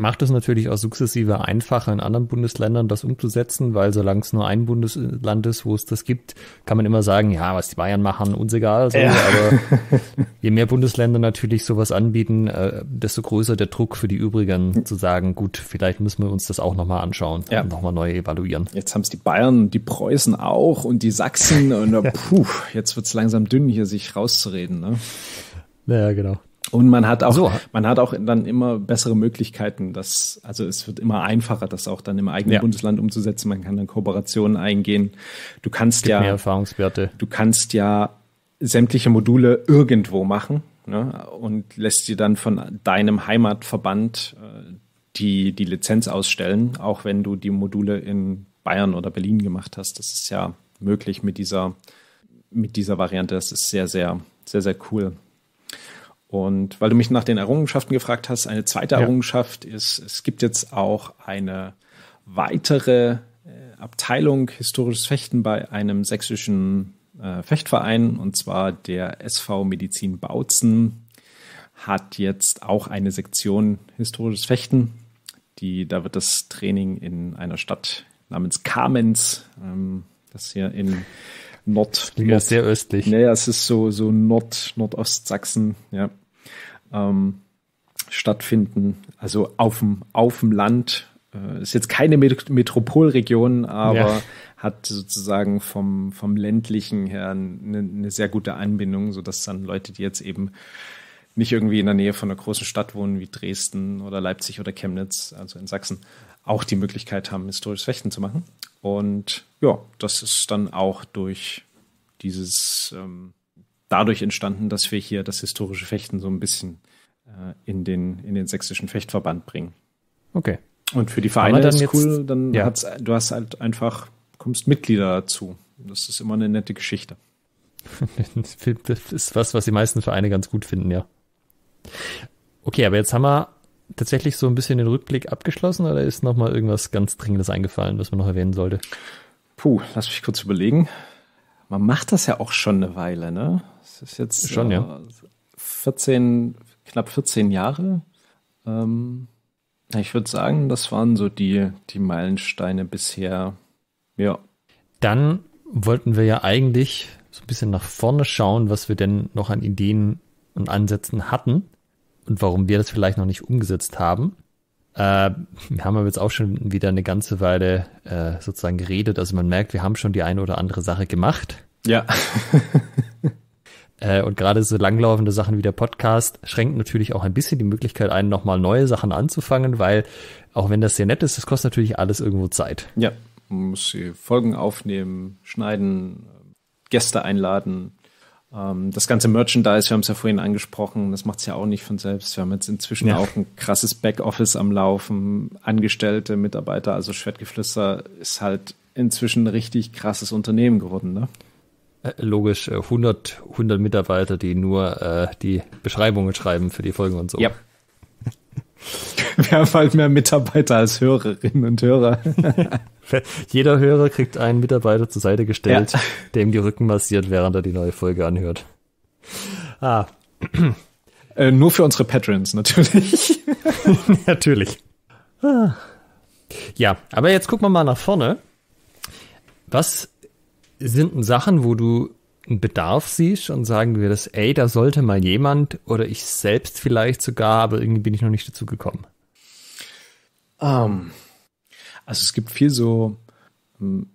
S2: macht es natürlich auch sukzessive einfacher in anderen Bundesländern, das umzusetzen, weil solange es nur ein Bundesland ist, wo es das gibt, kann man immer sagen, ja, was die Bayern machen, uns egal. So, ja. Aber <laughs> je mehr Bundesländer natürlich sowas anbieten, äh, desto größer der Druck für die übrigen zu sagen, gut, vielleicht müssen wir uns das auch nochmal anschauen
S1: ja.
S2: und nochmal neu evaluieren.
S1: Jetzt haben es die Bayern, die Preußen auch und die Sachsen und äh, <laughs> puh, jetzt wird es langsam dünn, hier sich rauszureden. Ne?
S2: Ja, genau.
S1: Und man hat auch, so. man hat auch dann immer bessere Möglichkeiten, das, also es wird immer einfacher, das auch dann im eigenen ja. Bundesland umzusetzen. Man kann dann Kooperationen eingehen. Du kannst
S2: Gibt
S1: ja,
S2: Erfahrungswerte.
S1: Du kannst ja sämtliche Module irgendwo machen ne, und lässt dir dann von deinem Heimatverband äh, die, die Lizenz ausstellen, auch wenn du die Module in Bayern oder Berlin gemacht hast. Das ist ja möglich mit dieser, mit dieser Variante. Das ist sehr, sehr, sehr, sehr cool. Und weil du mich nach den Errungenschaften gefragt hast, eine zweite ja. Errungenschaft ist, es gibt jetzt auch eine weitere äh, Abteilung historisches Fechten bei einem sächsischen äh, Fechtverein, und zwar der SV Medizin Bautzen hat jetzt auch eine Sektion historisches Fechten. Die, da wird das Training in einer Stadt namens Kamenz, ähm, das hier in Nord,
S2: Nord sehr östlich.
S1: Naja, es ist so, so Nord, Nordostsachsen, ja ähm, stattfinden. Also auf dem, auf dem Land. Äh, ist jetzt keine Metropolregion, aber ja. hat sozusagen vom, vom ländlichen her eine, eine sehr gute Anbindung, sodass dann Leute, die jetzt eben nicht irgendwie in der Nähe von einer großen Stadt wohnen wie Dresden oder Leipzig oder Chemnitz, also in Sachsen, auch die Möglichkeit haben, historisches Fechten zu machen. Und ja, das ist dann auch durch dieses ähm, dadurch entstanden, dass wir hier das historische Fechten so ein bisschen äh, in, den, in den sächsischen Fechtverband bringen.
S2: Okay.
S1: Und für die Vereine ist jetzt, cool, dann ja. hat's, du hast halt einfach, kommst Mitglieder dazu. Das ist immer eine nette Geschichte. <laughs>
S2: das ist was, was die meisten Vereine ganz gut finden, ja. Okay, aber jetzt haben wir tatsächlich so ein bisschen den Rückblick abgeschlossen oder ist noch mal irgendwas ganz Dringendes eingefallen, was man noch erwähnen sollte?
S1: Puh, lass mich kurz überlegen. Man macht das ja auch schon eine Weile, ne?
S2: Das ist jetzt schon, äh, ja.
S1: 14, knapp 14 Jahre. Ähm, ich würde sagen, das waren so die, die Meilensteine bisher. Ja.
S2: Dann wollten wir ja eigentlich so ein bisschen nach vorne schauen, was wir denn noch an Ideen und Ansätzen hatten und warum wir das vielleicht noch nicht umgesetzt haben. Äh, wir haben aber jetzt auch schon wieder eine ganze Weile äh, sozusagen geredet. Also man merkt, wir haben schon die eine oder andere Sache gemacht.
S1: Ja. <laughs>
S2: Äh, und gerade so langlaufende Sachen wie der Podcast schränken natürlich auch ein bisschen die Möglichkeit ein, nochmal neue Sachen anzufangen, weil auch wenn das sehr nett ist, das kostet natürlich alles irgendwo Zeit.
S1: Ja, man muss die Folgen aufnehmen, schneiden, Gäste einladen. Ähm, das ganze Merchandise, wir haben es ja vorhin angesprochen, das macht es ja auch nicht von selbst. Wir haben jetzt inzwischen ja. auch ein krasses Backoffice am Laufen, Angestellte, Mitarbeiter, also Schwertgeflüster ist halt inzwischen ein richtig krasses Unternehmen geworden, ne?
S2: Äh, logisch 100, äh, 100 Mitarbeiter, die nur äh, die Beschreibungen schreiben für die Folgen und so.
S1: Ja. <laughs> <laughs> Wir haben halt mehr Mitarbeiter als Hörerinnen und Hörer. <laughs>
S2: Jeder Hörer kriegt einen Mitarbeiter zur Seite gestellt, ja. dem die Rücken massiert, während er die neue Folge anhört.
S1: Ah. Äh, nur für unsere Patrons, natürlich. <laughs>
S2: natürlich. Ah. Ja, aber jetzt gucken wir mal nach vorne. Was sind denn Sachen, wo du einen Bedarf siehst und sagen wir das, ey, da sollte mal jemand oder ich selbst vielleicht sogar, aber irgendwie bin ich noch nicht dazu gekommen?
S1: Ähm, also es gibt viel so, hm,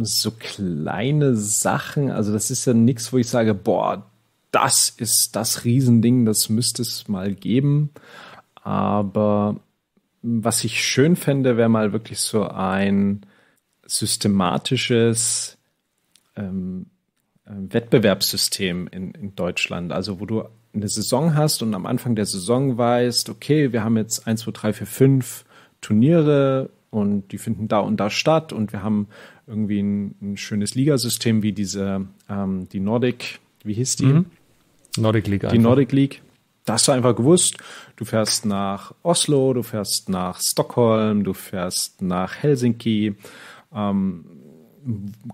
S1: so kleine Sachen. Also das ist ja nichts, wo ich sage, boah, das ist das Riesending, das müsste es mal geben. Aber was ich schön fände, wäre mal wirklich so ein systematisches ähm, äh, Wettbewerbssystem in, in Deutschland. Also wo du eine Saison hast und am Anfang der Saison weißt, okay, wir haben jetzt eins, zwei, drei, vier, fünf Turniere und die finden da und da statt und wir haben irgendwie ein, ein schönes Ligasystem wie diese, ähm, die Nordic, wie hieß die? Mhm.
S2: Nordic League.
S1: Die einfach. Nordic League. Da hast du einfach gewusst, du fährst nach Oslo, du fährst nach Stockholm, du fährst nach Helsinki ähm,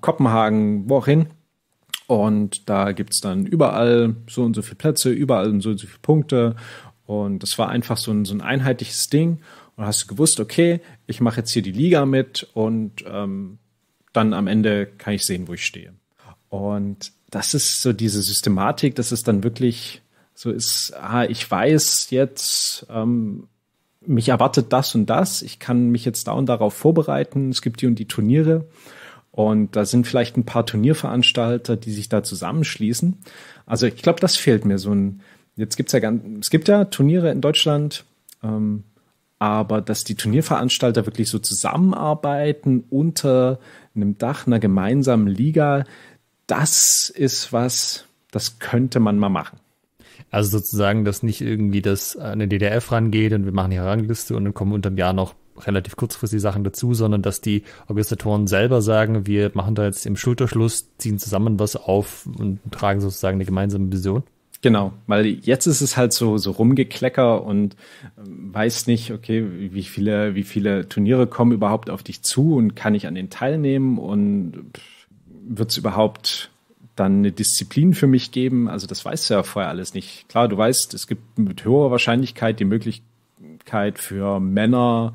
S1: Kopenhagen, wo auch hin. Und da gibt's dann überall so und so viele Plätze, überall so und so viele Punkte. Und das war einfach so ein, so ein einheitliches Ding. Und hast du gewusst, okay, ich mache jetzt hier die Liga mit und ähm, dann am Ende kann ich sehen, wo ich stehe. Und das ist so diese Systematik, dass es dann wirklich so ist, ah, ich weiß jetzt, ähm, mich erwartet das und das, ich kann mich jetzt da und darauf vorbereiten, es gibt die und die Turniere und da sind vielleicht ein paar Turnierveranstalter, die sich da zusammenschließen. Also ich glaube, das fehlt mir so ein, jetzt gibt's ja ganz, es gibt ja Turniere in Deutschland, ähm, aber dass die Turnierveranstalter wirklich so zusammenarbeiten unter einem Dach einer gemeinsamen Liga, das ist was, das könnte man mal machen.
S2: Also sozusagen, dass nicht irgendwie das an den DDF rangeht und wir machen die Rangliste und dann kommen unterm Jahr noch relativ kurzfristig Sachen dazu, sondern dass die Organisatoren selber sagen, wir machen da jetzt im Schulterschluss, ziehen zusammen was auf und tragen sozusagen eine gemeinsame Vision.
S1: Genau, weil jetzt ist es halt so so rumgeklecker und ähm, weiß nicht, okay, wie viele wie viele Turniere kommen überhaupt auf dich zu und kann ich an den teilnehmen und wird es überhaupt dann eine Disziplin für mich geben? Also das weißt du ja vorher alles nicht. Klar, du weißt, es gibt mit höherer Wahrscheinlichkeit die Möglichkeit für Männer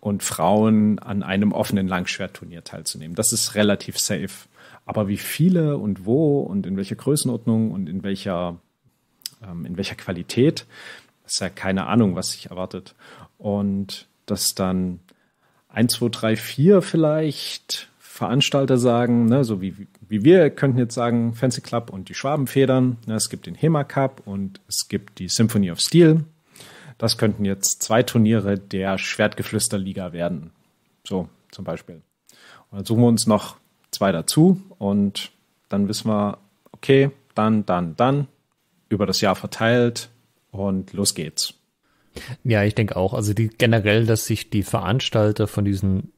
S1: und Frauen an einem offenen Langschwertturnier teilzunehmen. Das ist relativ safe. Aber wie viele und wo und in welcher Größenordnung und in welcher in welcher Qualität. Das ist ja keine Ahnung, was sich erwartet. Und dass dann 1, 2, 3, 4 vielleicht Veranstalter sagen, ne, so wie, wie wir könnten jetzt sagen, Fancy Club und die Schwabenfedern. Ne, es gibt den HEMA Cup und es gibt die Symphony of Steel. Das könnten jetzt zwei Turniere der Schwertgeflüsterliga werden. So zum Beispiel. Und dann suchen wir uns noch zwei dazu und dann wissen wir, okay, dann, dann, dann über das Jahr verteilt und los geht's.
S2: Ja, ich denke auch. Also die, generell, dass sich die Veranstalter von diesen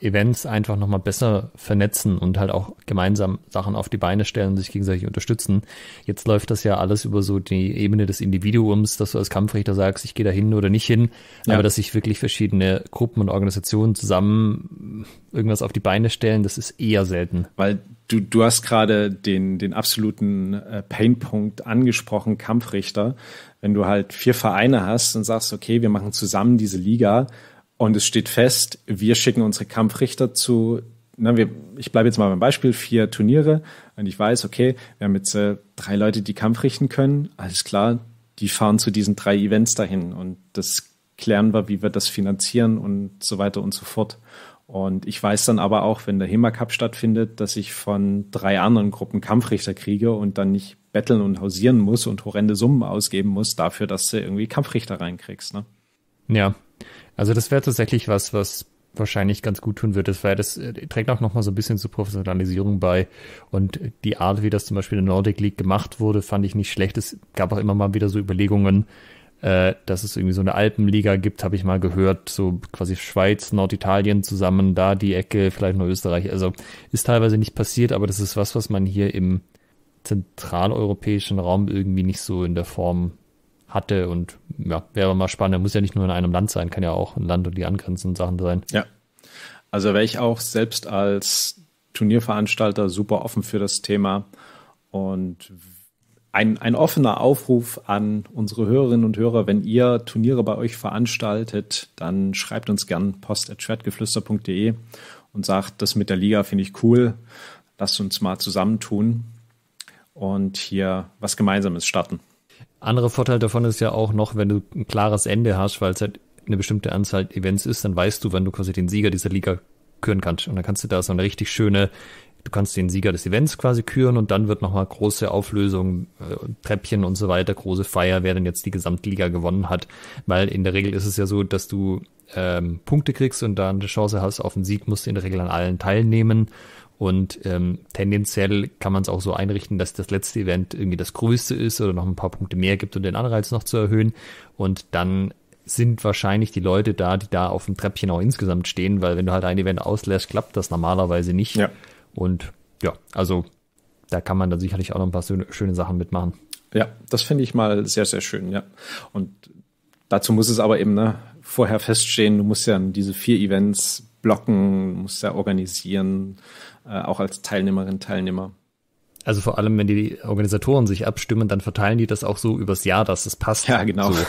S2: Events einfach nochmal besser vernetzen und halt auch gemeinsam Sachen auf die Beine stellen und sich gegenseitig unterstützen. Jetzt läuft das ja alles über so die Ebene des Individuums, dass du als Kampfrichter sagst, ich gehe da hin oder nicht hin, ja. aber dass sich wirklich verschiedene Gruppen und Organisationen zusammen irgendwas auf die Beine stellen, das ist eher selten.
S1: Weil du, du hast gerade den, den absoluten äh, Painpunkt angesprochen, Kampfrichter. Wenn du halt vier Vereine hast und sagst, okay, wir machen zusammen diese Liga und es steht fest, wir schicken unsere Kampfrichter zu, na, wir, ich bleibe jetzt mal beim Beispiel, vier Turniere und ich weiß, okay, wir haben jetzt äh, drei Leute, die Kampf richten können, alles klar, die fahren zu diesen drei Events dahin und das klären wir, wie wir das finanzieren und so weiter und so fort. Und ich weiß dann aber auch, wenn der HEMA Cup stattfindet, dass ich von drei anderen Gruppen Kampfrichter kriege und dann nicht betteln und hausieren muss und horrende Summen ausgeben muss dafür, dass du irgendwie Kampfrichter reinkriegst. Ne?
S2: Ja, also das wäre tatsächlich was, was wahrscheinlich ganz gut tun wird. Das, wäre, das äh, trägt auch nochmal so ein bisschen zur Professionalisierung bei. Und die Art, wie das zum Beispiel in der Nordic League gemacht wurde, fand ich nicht schlecht. Es gab auch immer mal wieder so Überlegungen, äh, dass es irgendwie so eine Alpenliga gibt, habe ich mal gehört, so quasi Schweiz, Norditalien zusammen, da die Ecke, vielleicht nur Österreich. Also ist teilweise nicht passiert, aber das ist was, was man hier im zentraleuropäischen Raum irgendwie nicht so in der Form hatte und ja, wäre mal spannend. Muss ja nicht nur in einem Land sein, kann ja auch ein Land und die angrenzenden Sachen sein.
S1: Ja. Also wäre ich auch selbst als Turnierveranstalter super offen für das Thema und ein, ein offener Aufruf an unsere Hörerinnen und Hörer, wenn ihr Turniere bei euch veranstaltet, dann schreibt uns gern post.schwertgeflüster.de und sagt, das mit der Liga finde ich cool. Lasst uns mal zusammentun und hier was Gemeinsames starten.
S2: Anderer Vorteil davon ist ja auch noch, wenn du ein klares Ende hast, weil es halt eine bestimmte Anzahl Events ist, dann weißt du, wann du quasi den Sieger dieser Liga küren kannst. Und dann kannst du da so eine richtig schöne du kannst den Sieger des Events quasi küren und dann wird nochmal große Auflösung, äh, Treppchen und so weiter, große Feier, wer denn jetzt die Gesamtliga gewonnen hat. Weil in der Regel ist es ja so, dass du ähm, Punkte kriegst und da eine Chance hast auf einen Sieg, musst du in der Regel an allen teilnehmen. Und ähm, tendenziell kann man es auch so einrichten, dass das letzte Event irgendwie das größte ist oder noch ein paar Punkte mehr gibt, um den Anreiz noch zu erhöhen. Und dann sind wahrscheinlich die Leute da, die da auf dem Treppchen auch insgesamt stehen, weil wenn du halt ein Event auslässt, klappt das normalerweise nicht. Ja. Und ja, also da kann man dann sicherlich auch noch ein paar schöne Sachen mitmachen.
S1: Ja, das finde ich mal sehr, sehr schön, ja. Und dazu muss es aber eben ne, vorher feststehen, du musst ja diese vier Events blocken, musst ja organisieren, äh, auch als Teilnehmerin, Teilnehmer.
S2: Also vor allem, wenn die Organisatoren sich abstimmen, dann verteilen die das auch so übers Jahr, dass es passt.
S1: Ja, genau.
S2: So.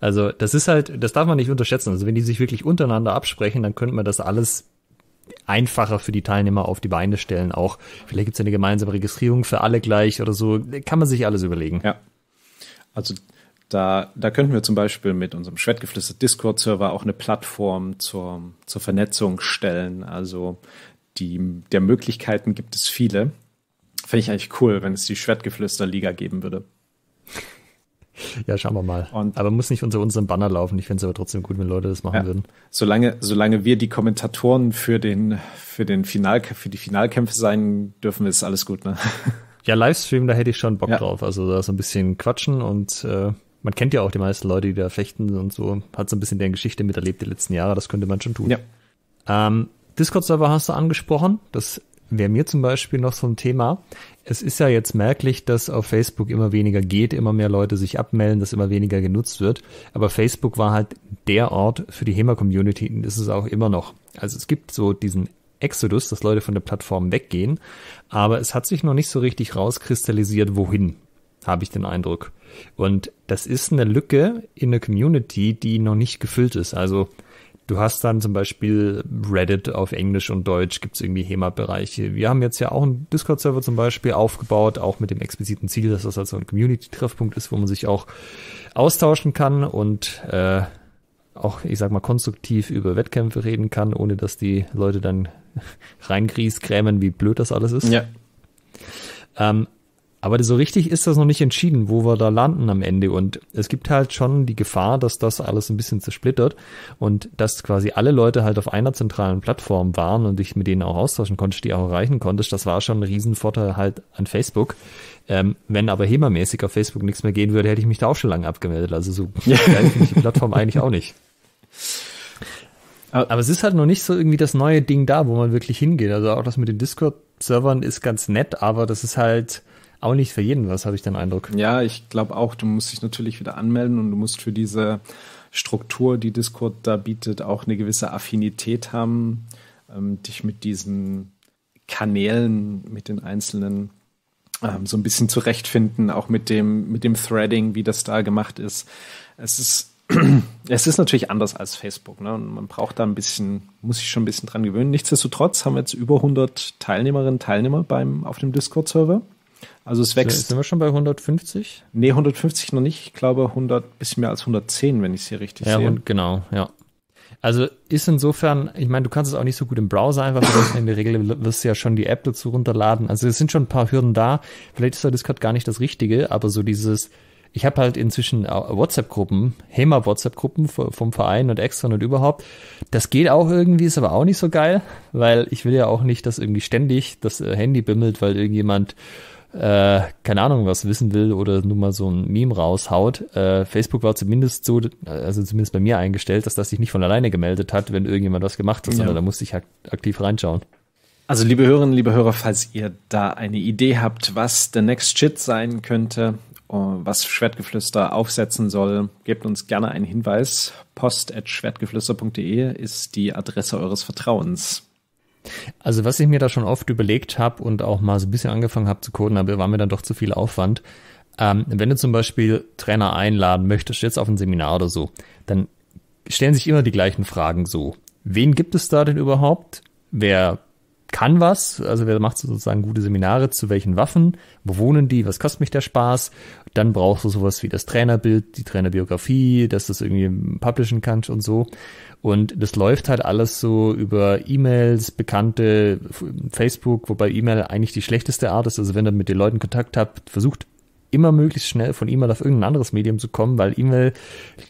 S2: Also das ist halt, das darf man nicht unterschätzen. Also wenn die sich wirklich untereinander absprechen, dann könnte man das alles einfacher für die Teilnehmer auf die Beine stellen. Auch vielleicht gibt es eine gemeinsame Registrierung für alle gleich oder so. Kann man sich alles überlegen.
S1: Ja. Also da, da könnten wir zum Beispiel mit unserem Schwertgeflüster Discord-Server auch eine Plattform zur, zur Vernetzung stellen. Also die, der Möglichkeiten gibt es viele. Fände ich eigentlich cool, wenn es die Schwertgeflüster-Liga geben würde.
S2: Ja, schauen wir mal. Und aber muss nicht unter unserem Banner laufen. Ich fände es aber trotzdem gut, wenn Leute das machen ja, würden.
S1: Solange, solange wir die Kommentatoren für den, für den Final, für die Finalkämpfe sein dürfen, ist alles gut, ne? <laughs>
S2: Ja, Livestream, da hätte ich schon Bock ja. drauf. Also da so ein bisschen quatschen und äh, man kennt ja auch die meisten Leute, die da fechten und so, hat so ein bisschen deren Geschichte miterlebt die letzten Jahre, das könnte man schon tun. Ja. Ähm, Discord-Server hast du angesprochen. Das wäre mir zum Beispiel noch so ein Thema. Es ist ja jetzt merklich, dass auf Facebook immer weniger geht, immer mehr Leute sich abmelden, dass immer weniger genutzt wird. Aber Facebook war halt der Ort für die HEMA-Community und ist es auch immer noch. Also es gibt so diesen Exodus, dass Leute von der Plattform weggehen, aber es hat sich noch nicht so richtig rauskristallisiert, wohin, habe ich den Eindruck. Und das ist eine Lücke in der Community, die noch nicht gefüllt ist. Also Du hast dann zum Beispiel Reddit auf Englisch und Deutsch, gibt es irgendwie HEMA-Bereiche. Wir haben jetzt ja auch einen Discord-Server zum Beispiel aufgebaut, auch mit dem expliziten Ziel, dass das also ein Community-Treffpunkt ist, wo man sich auch austauschen kann und äh, auch, ich sag mal, konstruktiv über Wettkämpfe reden kann, ohne dass die Leute dann <laughs> reingrieskrämen, wie blöd das alles ist. Ja. Ähm, aber so richtig ist das noch nicht entschieden, wo wir da landen am Ende. Und es gibt halt schon die Gefahr, dass das alles ein bisschen zersplittert und dass quasi alle Leute halt auf einer zentralen Plattform waren und dich mit denen auch austauschen konntest, die auch erreichen konntest. Das war schon ein Riesenvorteil halt an Facebook. Ähm, wenn aber HEMA-mäßig auf Facebook nichts mehr gehen würde, hätte ich mich da auch schon lange abgemeldet. Also so <laughs> geil finde ich die Plattform eigentlich auch nicht. Aber es ist halt noch nicht so irgendwie das neue Ding da, wo man wirklich hingeht. Also auch das mit den Discord-Servern ist ganz nett, aber das ist halt, auch nicht für jeden was, habe ich den Eindruck.
S1: Ja, ich glaube auch, du musst dich natürlich wieder anmelden und du musst für diese Struktur, die Discord da bietet, auch eine gewisse Affinität haben, ähm, dich mit diesen Kanälen, mit den einzelnen ähm, so ein bisschen zurechtfinden, auch mit dem, mit dem Threading, wie das da gemacht ist. Es ist, <clears throat> es ist natürlich anders als Facebook, ne? Und man braucht da ein bisschen, muss sich schon ein bisschen dran gewöhnen. Nichtsdestotrotz haben wir jetzt über 100 Teilnehmerinnen und Teilnehmer beim, auf dem Discord-Server. Also es wächst.
S2: Sind wir schon bei 150?
S1: Nee, 150 noch nicht. Ich glaube 100, bisschen mehr als 110, wenn ich es hier richtig
S2: ja,
S1: sehe.
S2: Und genau, ja. Also ist insofern, ich meine, du kannst es auch nicht so gut im Browser einfach benutzen. In der Regel wirst du ja schon die App dazu runterladen. Also es sind schon ein paar Hürden da. Vielleicht ist da Discord gar nicht das Richtige, aber so dieses, ich habe halt inzwischen WhatsApp-Gruppen, HEMA-WhatsApp-Gruppen vom Verein und extra und überhaupt. Das geht auch irgendwie, ist aber auch nicht so geil, weil ich will ja auch nicht, dass irgendwie ständig das äh, Handy bimmelt, weil irgendjemand äh, keine Ahnung, was wissen will oder nur mal so ein Meme raushaut. Äh, Facebook war zumindest so, also zumindest bei mir eingestellt, dass das sich nicht von alleine gemeldet hat, wenn irgendjemand was gemacht hat, ja. sondern da musste ich aktiv reinschauen.
S1: Also liebe Hörerinnen, liebe Hörer, falls ihr da eine Idee habt, was der Next Shit sein könnte, äh, was Schwertgeflüster aufsetzen soll, gebt uns gerne einen Hinweis. Post.schwertgeflüster.de ist die Adresse eures Vertrauens.
S2: Also was ich mir da schon oft überlegt habe und auch mal so ein bisschen angefangen habe zu coden, aber war mir dann doch zu viel Aufwand. Ähm, wenn du zum Beispiel Trainer einladen möchtest, jetzt auf ein Seminar oder so, dann stellen sich immer die gleichen Fragen so. Wen gibt es da denn überhaupt? Wer kann was? Also wer macht sozusagen gute Seminare? Zu welchen Waffen? Wo wohnen die? Was kostet mich der Spaß? Dann brauchst du sowas wie das Trainerbild, die Trainerbiografie, dass du das irgendwie publishen kannst und so. Und das läuft halt alles so über E-Mails, Bekannte, Facebook, wobei E-Mail eigentlich die schlechteste Art ist. Also wenn ihr mit den Leuten Kontakt habt, versucht immer möglichst schnell von E-Mail auf irgendein anderes Medium zu kommen, weil E-Mail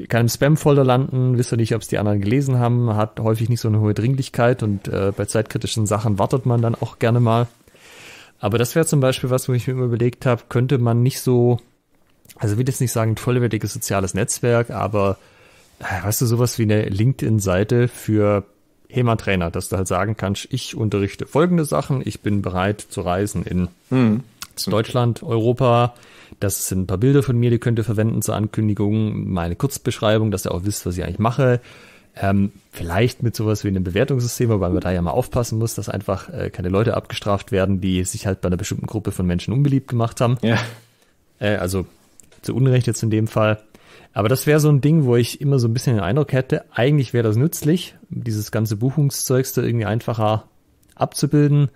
S2: kann im Spam-Folder landen, wisst ihr nicht, ob es die anderen gelesen haben, hat häufig nicht so eine hohe Dringlichkeit und äh, bei zeitkritischen Sachen wartet man dann auch gerne mal. Aber das wäre zum Beispiel was, wo ich mir immer überlegt habe, könnte man nicht so, also will jetzt nicht sagen, ein vollwertiges soziales Netzwerk, aber weißt du, sowas wie eine LinkedIn-Seite für HEMA-Trainer, dass du halt sagen kannst, ich unterrichte folgende Sachen, ich bin bereit zu reisen in hm. Deutschland, Europa. Das sind ein paar Bilder von mir, die könnt ihr verwenden zur Ankündigung, meine Kurzbeschreibung, dass ihr auch wisst, was ich eigentlich mache. Ähm, vielleicht mit sowas wie einem Bewertungssystem, wobei man da ja mal aufpassen muss, dass einfach äh, keine Leute abgestraft werden, die sich halt bei einer bestimmten Gruppe von Menschen unbeliebt gemacht haben.
S1: Ja.
S2: Äh, also zu Unrecht jetzt in dem Fall. Aber das wäre so ein Ding, wo ich immer so ein bisschen den Eindruck hätte, eigentlich wäre das nützlich, dieses ganze Buchungszeugs da irgendwie einfacher abzubilden.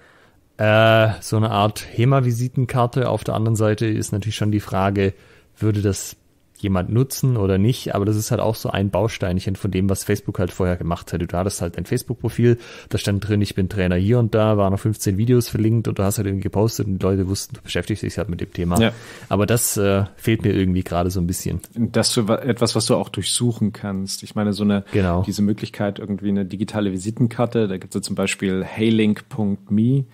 S2: Äh, so eine Art HEMA-Visitenkarte. Auf der anderen Seite ist natürlich schon die Frage, würde das jemand nutzen oder nicht, aber das ist halt auch so ein Bausteinchen von dem, was Facebook halt vorher gemacht hat. Du hattest halt ein Facebook-Profil, da stand drin, ich bin Trainer hier und da, waren noch 15 Videos verlinkt und du hast halt irgendwie gepostet und die Leute wussten, du beschäftigst dich halt mit dem Thema. Ja. Aber das äh, fehlt mir irgendwie gerade so ein bisschen.
S1: Das du etwas, was du auch durchsuchen kannst. Ich meine, so eine,
S2: genau.
S1: diese Möglichkeit, irgendwie eine digitale Visitenkarte, da gibt es ja zum Beispiel heylink.me,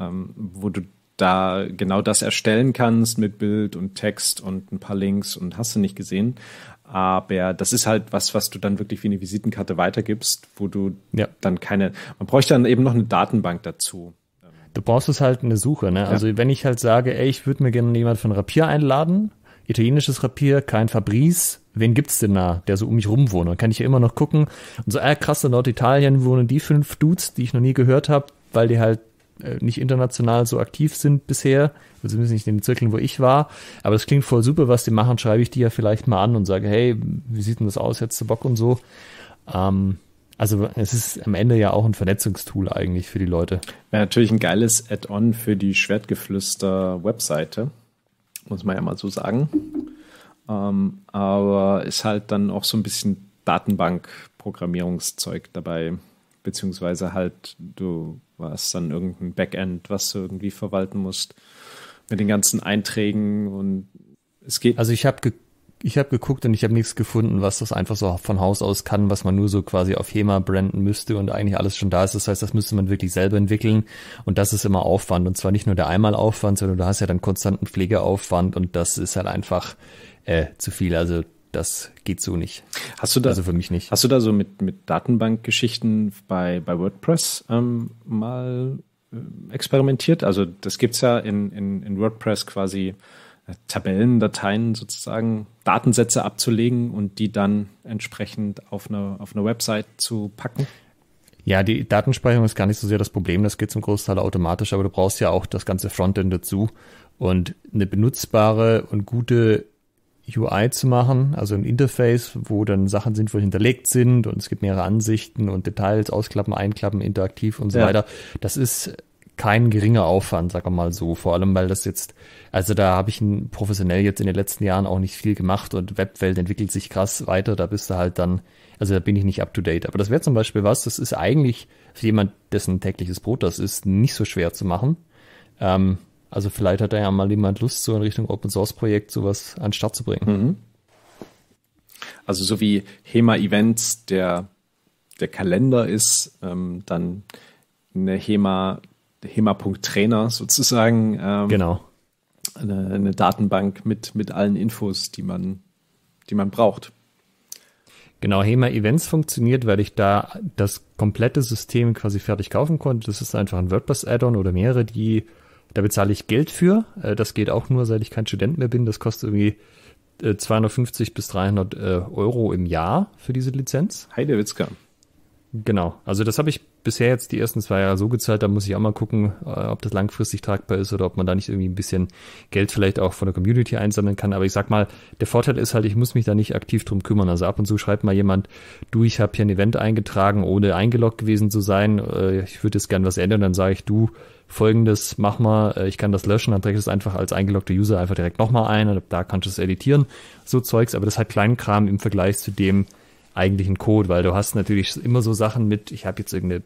S1: ähm, wo du da genau das erstellen kannst mit Bild und Text und ein paar Links und hast du nicht gesehen. Aber das ist halt was, was du dann wirklich wie eine Visitenkarte weitergibst, wo du ja. dann keine, man bräuchte dann eben noch eine Datenbank dazu.
S2: Du brauchst es halt eine Suche, ne? Ja. Also wenn ich halt sage, ey, ich würde mir gerne jemand von Rapier einladen, italienisches Rapier, kein Fabrice, wen gibt's denn da, der so um mich rum wohnt? Dann kann ich ja immer noch gucken und so, äh, krass, in Norditalien wohnen die fünf Dudes, die ich noch nie gehört habe, weil die halt nicht international so aktiv sind bisher, also zumindest nicht in den Zirkeln, wo ich war. Aber das klingt voll super, was die machen, schreibe ich die ja vielleicht mal an und sage, hey, wie sieht denn das aus, hättest du Bock und so. Ähm, also es ist am Ende ja auch ein Vernetzungstool eigentlich für die Leute.
S1: Wäre natürlich ein geiles Add-on für die Schwertgeflüster-Webseite, muss man ja mal so sagen. Ähm, aber ist halt dann auch so ein bisschen Datenbank-Programmierungszeug dabei, beziehungsweise halt du war es dann irgendein Backend, was du irgendwie verwalten musst mit den ganzen Einträgen und es geht.
S2: Also ich habe ich habe geguckt und ich habe nichts gefunden, was das einfach so von Haus aus kann, was man nur so quasi auf HEMA branden müsste und eigentlich alles schon da ist. Das heißt, das müsste man wirklich selber entwickeln und das ist immer Aufwand und zwar nicht nur der Einmalaufwand, sondern du hast ja dann konstanten Pflegeaufwand und das ist halt einfach äh, zu viel. Also das geht so nicht.
S1: Hast du da,
S2: also für mich nicht.
S1: Hast du da so mit, mit Datenbankgeschichten bei, bei WordPress ähm, mal äh, experimentiert? Also das gibt's ja in, in, in WordPress quasi äh, Tabellendateien sozusagen, Datensätze abzulegen und die dann entsprechend auf eine, auf eine Website zu packen?
S2: Ja, die Datenspeicherung ist gar nicht so sehr das Problem, das geht zum Großteil automatisch, aber du brauchst ja auch das ganze Frontend dazu. Und eine benutzbare und gute UI zu machen, also ein Interface, wo dann Sachen sinnvoll hinterlegt sind und es gibt mehrere Ansichten und Details, ausklappen, einklappen, interaktiv und so ja. weiter. Das ist kein geringer Aufwand, sag mal so. Vor allem, weil das jetzt, also da habe ich professionell jetzt in den letzten Jahren auch nicht viel gemacht und Webwelt entwickelt sich krass weiter. Da bist du halt dann, also da bin ich nicht up to date. Aber das wäre zum Beispiel was, das ist eigentlich für jemand, dessen tägliches Brot das ist, nicht so schwer zu machen. Ähm, also vielleicht hat da ja mal jemand Lust, so in Richtung Open Source Projekt sowas an den Start zu bringen. Mhm.
S1: Also so wie HEMA Events der, der Kalender ist, ähm, dann eine HEMA, HEMA.trainer sozusagen.
S2: Ähm, genau.
S1: Eine, eine, Datenbank mit, mit allen Infos, die man, die man braucht.
S2: Genau, HEMA Events funktioniert, weil ich da das komplette System quasi fertig kaufen konnte. Das ist einfach ein WordPress-Add-on oder mehrere, die da bezahle ich Geld für. Äh, das geht auch nur, seit ich kein Student mehr bin. Das kostet irgendwie 250 äh, bis 300 äh, Euro im Jahr für diese Lizenz.
S1: Heidewitzka.
S2: Genau. Also das habe ich bisher jetzt die ersten zwei Jahre so gezahlt. Da muss ich auch mal gucken, ob das langfristig tragbar ist oder ob man da nicht irgendwie ein bisschen Geld vielleicht auch von der Community einsammeln kann. Aber ich sag mal, der Vorteil ist halt, ich muss mich da nicht aktiv drum kümmern. Also ab und zu schreibt mal jemand, du, ich habe hier ein Event eingetragen, ohne eingeloggt gewesen zu sein. Ich würde jetzt gern was ändern. Dann sage ich, du, folgendes, mach mal, äh, ich kann das löschen, dann trägst du es einfach als eingeloggter User einfach direkt nochmal ein und da kannst du es editieren, so Zeugs, aber das hat Kleinkram im Vergleich zu dem eigentlichen Code, weil du hast natürlich immer so Sachen mit, ich habe jetzt irgendeine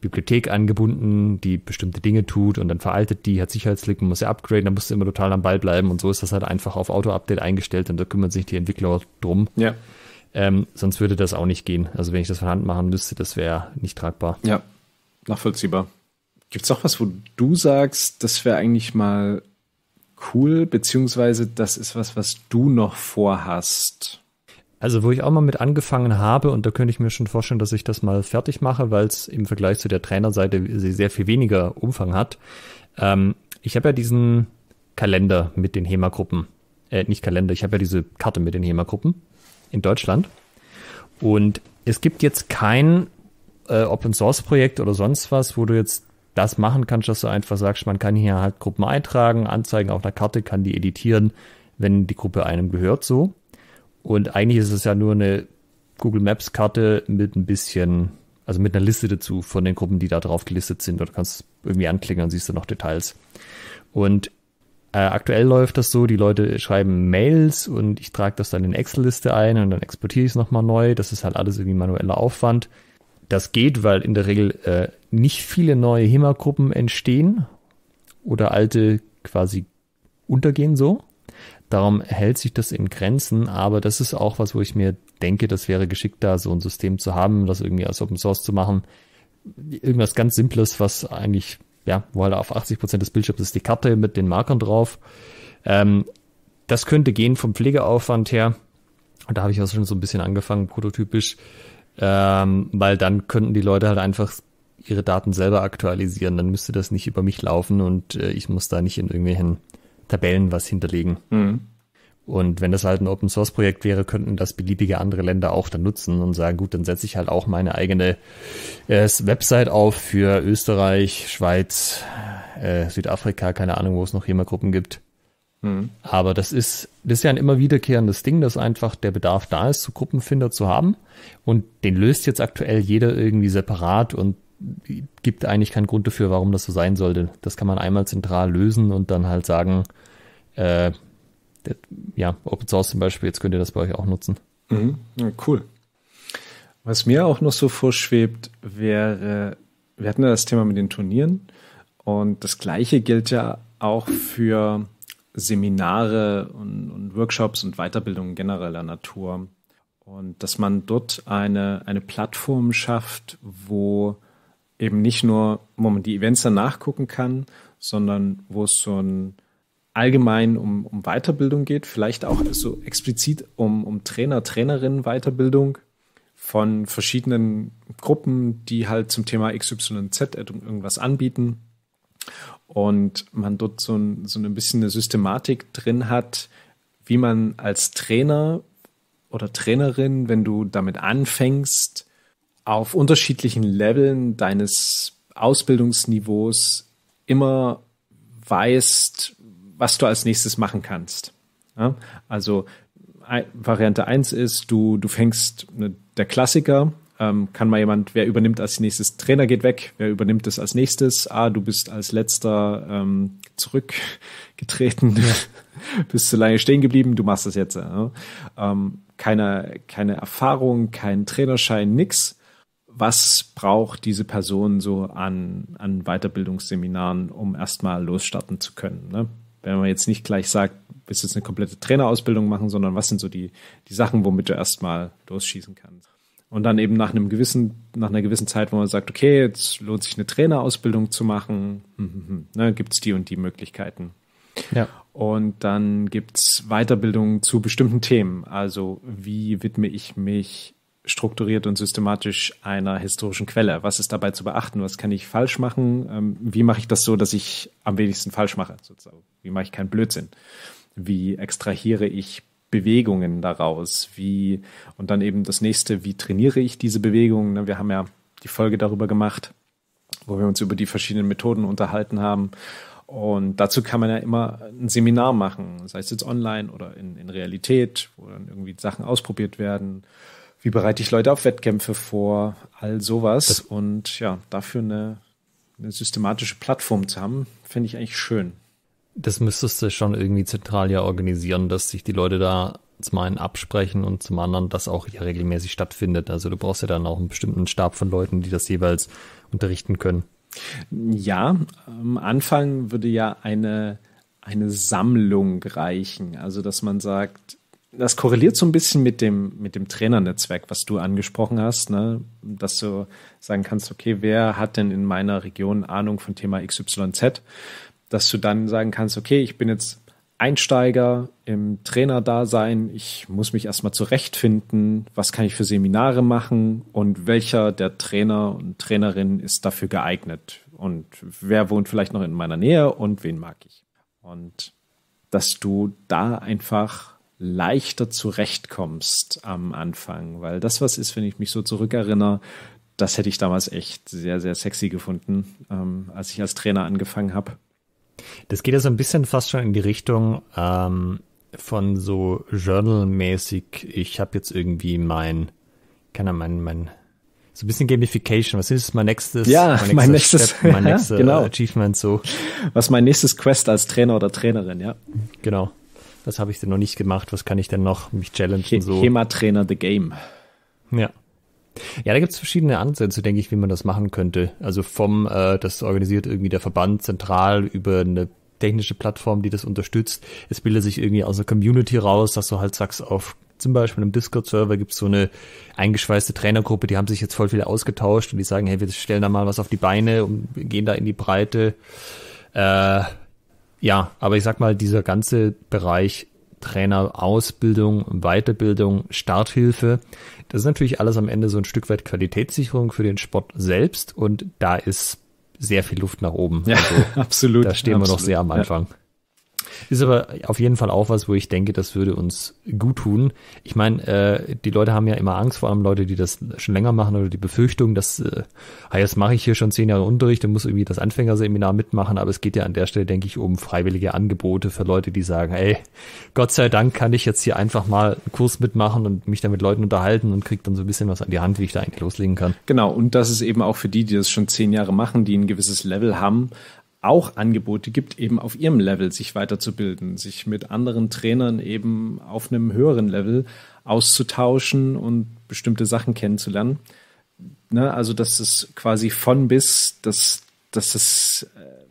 S2: Bibliothek angebunden, die bestimmte Dinge tut und dann veraltet die, hat Sicherheitslücken, muss ja upgraden, dann musst du immer total am Ball bleiben und so ist das halt einfach auf Auto-Update eingestellt und da kümmern sich die Entwickler drum.
S1: Ja.
S2: Ähm, sonst würde das auch nicht gehen. Also wenn ich das von Hand machen müsste, das wäre nicht tragbar.
S1: Ja, nachvollziehbar. Gibt es auch was, wo du sagst, das wäre eigentlich mal cool, beziehungsweise das ist was, was du noch vorhast?
S2: Also, wo ich auch mal mit angefangen habe, und da könnte ich mir schon vorstellen, dass ich das mal fertig mache, weil es im Vergleich zu der Trainerseite sehr viel weniger Umfang hat. Ähm, ich habe ja diesen Kalender mit den HEMA-Gruppen. Äh, nicht Kalender, ich habe ja diese Karte mit den HEMA-Gruppen in Deutschland. Und es gibt jetzt kein äh, Open Source Projekt oder sonst was, wo du jetzt das machen kannst, dass du einfach sagst, man kann hier halt Gruppen eintragen, anzeigen auf einer Karte, kann die editieren, wenn die Gruppe einem gehört so. Und eigentlich ist es ja nur eine Google Maps Karte mit ein bisschen, also mit einer Liste dazu von den Gruppen, die da drauf gelistet sind. Oder kannst irgendwie anklicken und siehst du noch Details. Und äh, aktuell läuft das so, die Leute schreiben Mails und ich trage das dann in Excel-Liste ein und dann exportiere ich es nochmal neu. Das ist halt alles irgendwie manueller Aufwand. Das geht, weil in der Regel äh, nicht viele neue HEMA-Gruppen entstehen oder alte quasi untergehen so. Darum hält sich das in Grenzen, aber das ist auch was, wo ich mir denke, das wäre geschickt, da so ein System zu haben, das irgendwie als Open Source zu machen. Irgendwas ganz Simples, was eigentlich, ja, wo halt auf 80 Prozent des Bildschirms ist die Karte mit den Markern drauf. Ähm, das könnte gehen vom Pflegeaufwand her. Und da habe ich auch schon so ein bisschen angefangen, prototypisch, ähm, weil dann könnten die Leute halt einfach ihre Daten selber aktualisieren. Dann müsste das nicht über mich laufen und äh, ich muss da nicht in irgendwelchen Tabellen was hinterlegen. Mhm. Und wenn das halt ein Open Source Projekt wäre, könnten das beliebige andere Länder auch dann nutzen und sagen, gut, dann setze ich halt auch meine eigene äh, Website auf für Österreich, Schweiz, äh, Südafrika, keine Ahnung, wo es noch HEMA-Gruppen gibt. Mhm. Aber das ist, das ist ja ein immer wiederkehrendes Ding, dass einfach der Bedarf da ist, so Gruppenfinder zu haben. Und den löst jetzt aktuell jeder irgendwie separat und gibt eigentlich keinen Grund dafür, warum das so sein sollte. Das kann man einmal zentral lösen und dann halt sagen, äh, der, ja, Open Source zum Beispiel, jetzt könnt ihr das bei euch auch nutzen.
S1: Mhm. Ja, cool. Was mir auch noch so vorschwebt, wäre, wir hatten ja das Thema mit den Turnieren und das gleiche gilt ja auch für Seminare und, und Workshops und Weiterbildungen genereller Natur. Und dass man dort eine, eine Plattform schafft, wo eben nicht nur, wo man die Events dann nachgucken kann, sondern wo es so ein allgemein um, um Weiterbildung geht, vielleicht auch so explizit um, um Trainer, Trainerinnen Weiterbildung von verschiedenen Gruppen, die halt zum Thema XYZ irgendwas anbieten. Und man dort so ein, so ein bisschen eine Systematik drin hat, wie man als Trainer oder Trainerin, wenn du damit anfängst, auf unterschiedlichen Leveln deines Ausbildungsniveaus immer weißt, was du als nächstes machen kannst. Ja? Also Variante 1 ist, du, du fängst ne, der Klassiker, ähm, kann mal jemand, wer übernimmt als nächstes, Trainer geht weg, wer übernimmt es als nächstes? Ah, du bist als letzter ähm, zurückgetreten, <laughs> bist zu lange stehen geblieben, du machst das jetzt. Ja? Ähm, keine, keine Erfahrung, kein Trainerschein, nix was braucht diese Person so an, an Weiterbildungsseminaren, um erstmal losstarten zu können. Ne? Wenn man jetzt nicht gleich sagt, willst du jetzt eine komplette Trainerausbildung machen, sondern was sind so die, die Sachen, womit du erstmal losschießen kannst. Und dann eben nach einem gewissen, nach einer gewissen Zeit, wo man sagt, okay, jetzt lohnt sich eine Trainerausbildung zu machen, hm, hm, hm, ne, gibt es die und die Möglichkeiten. Ja. Und dann gibt es Weiterbildung zu bestimmten Themen. Also wie widme ich mich strukturiert und systematisch einer historischen Quelle. Was ist dabei zu beachten? Was kann ich falsch machen? Ähm, wie mache ich das so, dass ich am wenigsten falsch mache? Sozusagen? Wie mache ich keinen Blödsinn? Wie extrahiere ich Bewegungen daraus? Wie, und dann eben das nächste, wie trainiere ich diese Bewegungen? Ne, wir haben ja die Folge darüber gemacht, wo wir uns über die verschiedenen Methoden unterhalten haben. Und dazu kann man ja immer ein Seminar machen, sei es jetzt online oder in, in Realität, wo dann irgendwie Sachen ausprobiert werden wie bereite ich Leute auf Wettkämpfe vor, all sowas. Das und ja, dafür eine, eine systematische Plattform zu haben, finde ich eigentlich schön.
S2: Das müsstest du schon irgendwie zentral ja organisieren, dass sich die Leute da zum einen absprechen und zum anderen, dass auch hier regelmäßig stattfindet. Also du brauchst ja dann auch einen bestimmten Stab von Leuten, die das jeweils unterrichten können.
S1: Ja, am Anfang würde ja eine, eine Sammlung reichen. Also dass man sagt, das korreliert so ein bisschen mit dem, mit dem Trainernetzwerk, was du angesprochen hast, ne? dass du sagen kannst, okay, wer hat denn in meiner Region Ahnung von Thema XYZ, dass du dann sagen kannst, okay, ich bin jetzt Einsteiger im Trainerdasein, ich muss mich erstmal zurechtfinden, was kann ich für Seminare machen und welcher der Trainer und Trainerin ist dafür geeignet und wer wohnt vielleicht noch in meiner Nähe und wen mag ich. Und dass du da einfach leichter zurechtkommst am Anfang. Weil das was ist, wenn ich mich so zurückerinnere, das hätte ich damals echt sehr, sehr sexy gefunden, ähm, als ich als Trainer angefangen habe.
S2: Das geht ja so ein bisschen fast schon in die Richtung ähm, von so Journal-mäßig. Ich habe jetzt irgendwie mein, kann er mein, mein, so ein bisschen Gamification. Was ist mein nächstes?
S1: Ja, mein nächstes, mein nächstes,
S2: Step, mein <laughs> nächstes genau. Achievement so.
S1: Was mein nächstes Quest als Trainer oder Trainerin, ja.
S2: Genau. Was habe ich denn noch nicht gemacht? Was kann ich denn noch mich challengen?
S1: So. Hema-Trainer the Game.
S2: Ja. Ja, da gibt es verschiedene Ansätze, denke ich, wie man das machen könnte. Also vom, äh, das organisiert irgendwie der Verband zentral über eine technische Plattform, die das unterstützt. Es bildet sich irgendwie aus der Community raus, dass du halt sagst, auf zum Beispiel im Discord-Server gibt es so eine eingeschweißte Trainergruppe, die haben sich jetzt voll viel ausgetauscht und die sagen, hey, wir stellen da mal was auf die Beine und gehen da in die Breite. Äh, ja, aber ich sag mal, dieser ganze Bereich Trainerausbildung, Weiterbildung, Starthilfe. Das ist natürlich alles am Ende so ein Stück weit Qualitätssicherung für den Sport selbst und da ist sehr viel Luft nach oben.
S1: Ja, also, <laughs> absolut.
S2: Da stehen
S1: absolut,
S2: wir noch sehr am Anfang. Ja. Ist aber auf jeden Fall auch was, wo ich denke, das würde uns gut tun. Ich meine, äh, die Leute haben ja immer Angst, vor allem Leute, die das schon länger machen oder die Befürchtung, dass, äh, ah, jetzt mache ich hier schon zehn Jahre Unterricht und muss irgendwie das Anfängerseminar mitmachen, aber es geht ja an der Stelle, denke ich, um freiwillige Angebote für Leute, die sagen, ey, Gott sei Dank kann ich jetzt hier einfach mal einen Kurs mitmachen und mich dann mit Leuten unterhalten und kriege dann so ein bisschen was an die Hand, wie ich da eigentlich loslegen kann.
S1: Genau, und das ist eben auch für die, die das schon zehn Jahre machen, die ein gewisses Level haben, auch Angebote gibt, eben auf ihrem Level sich weiterzubilden, sich mit anderen Trainern eben auf einem höheren Level auszutauschen und bestimmte Sachen kennenzulernen. Ne, also, dass es quasi von bis, dass, dass es äh,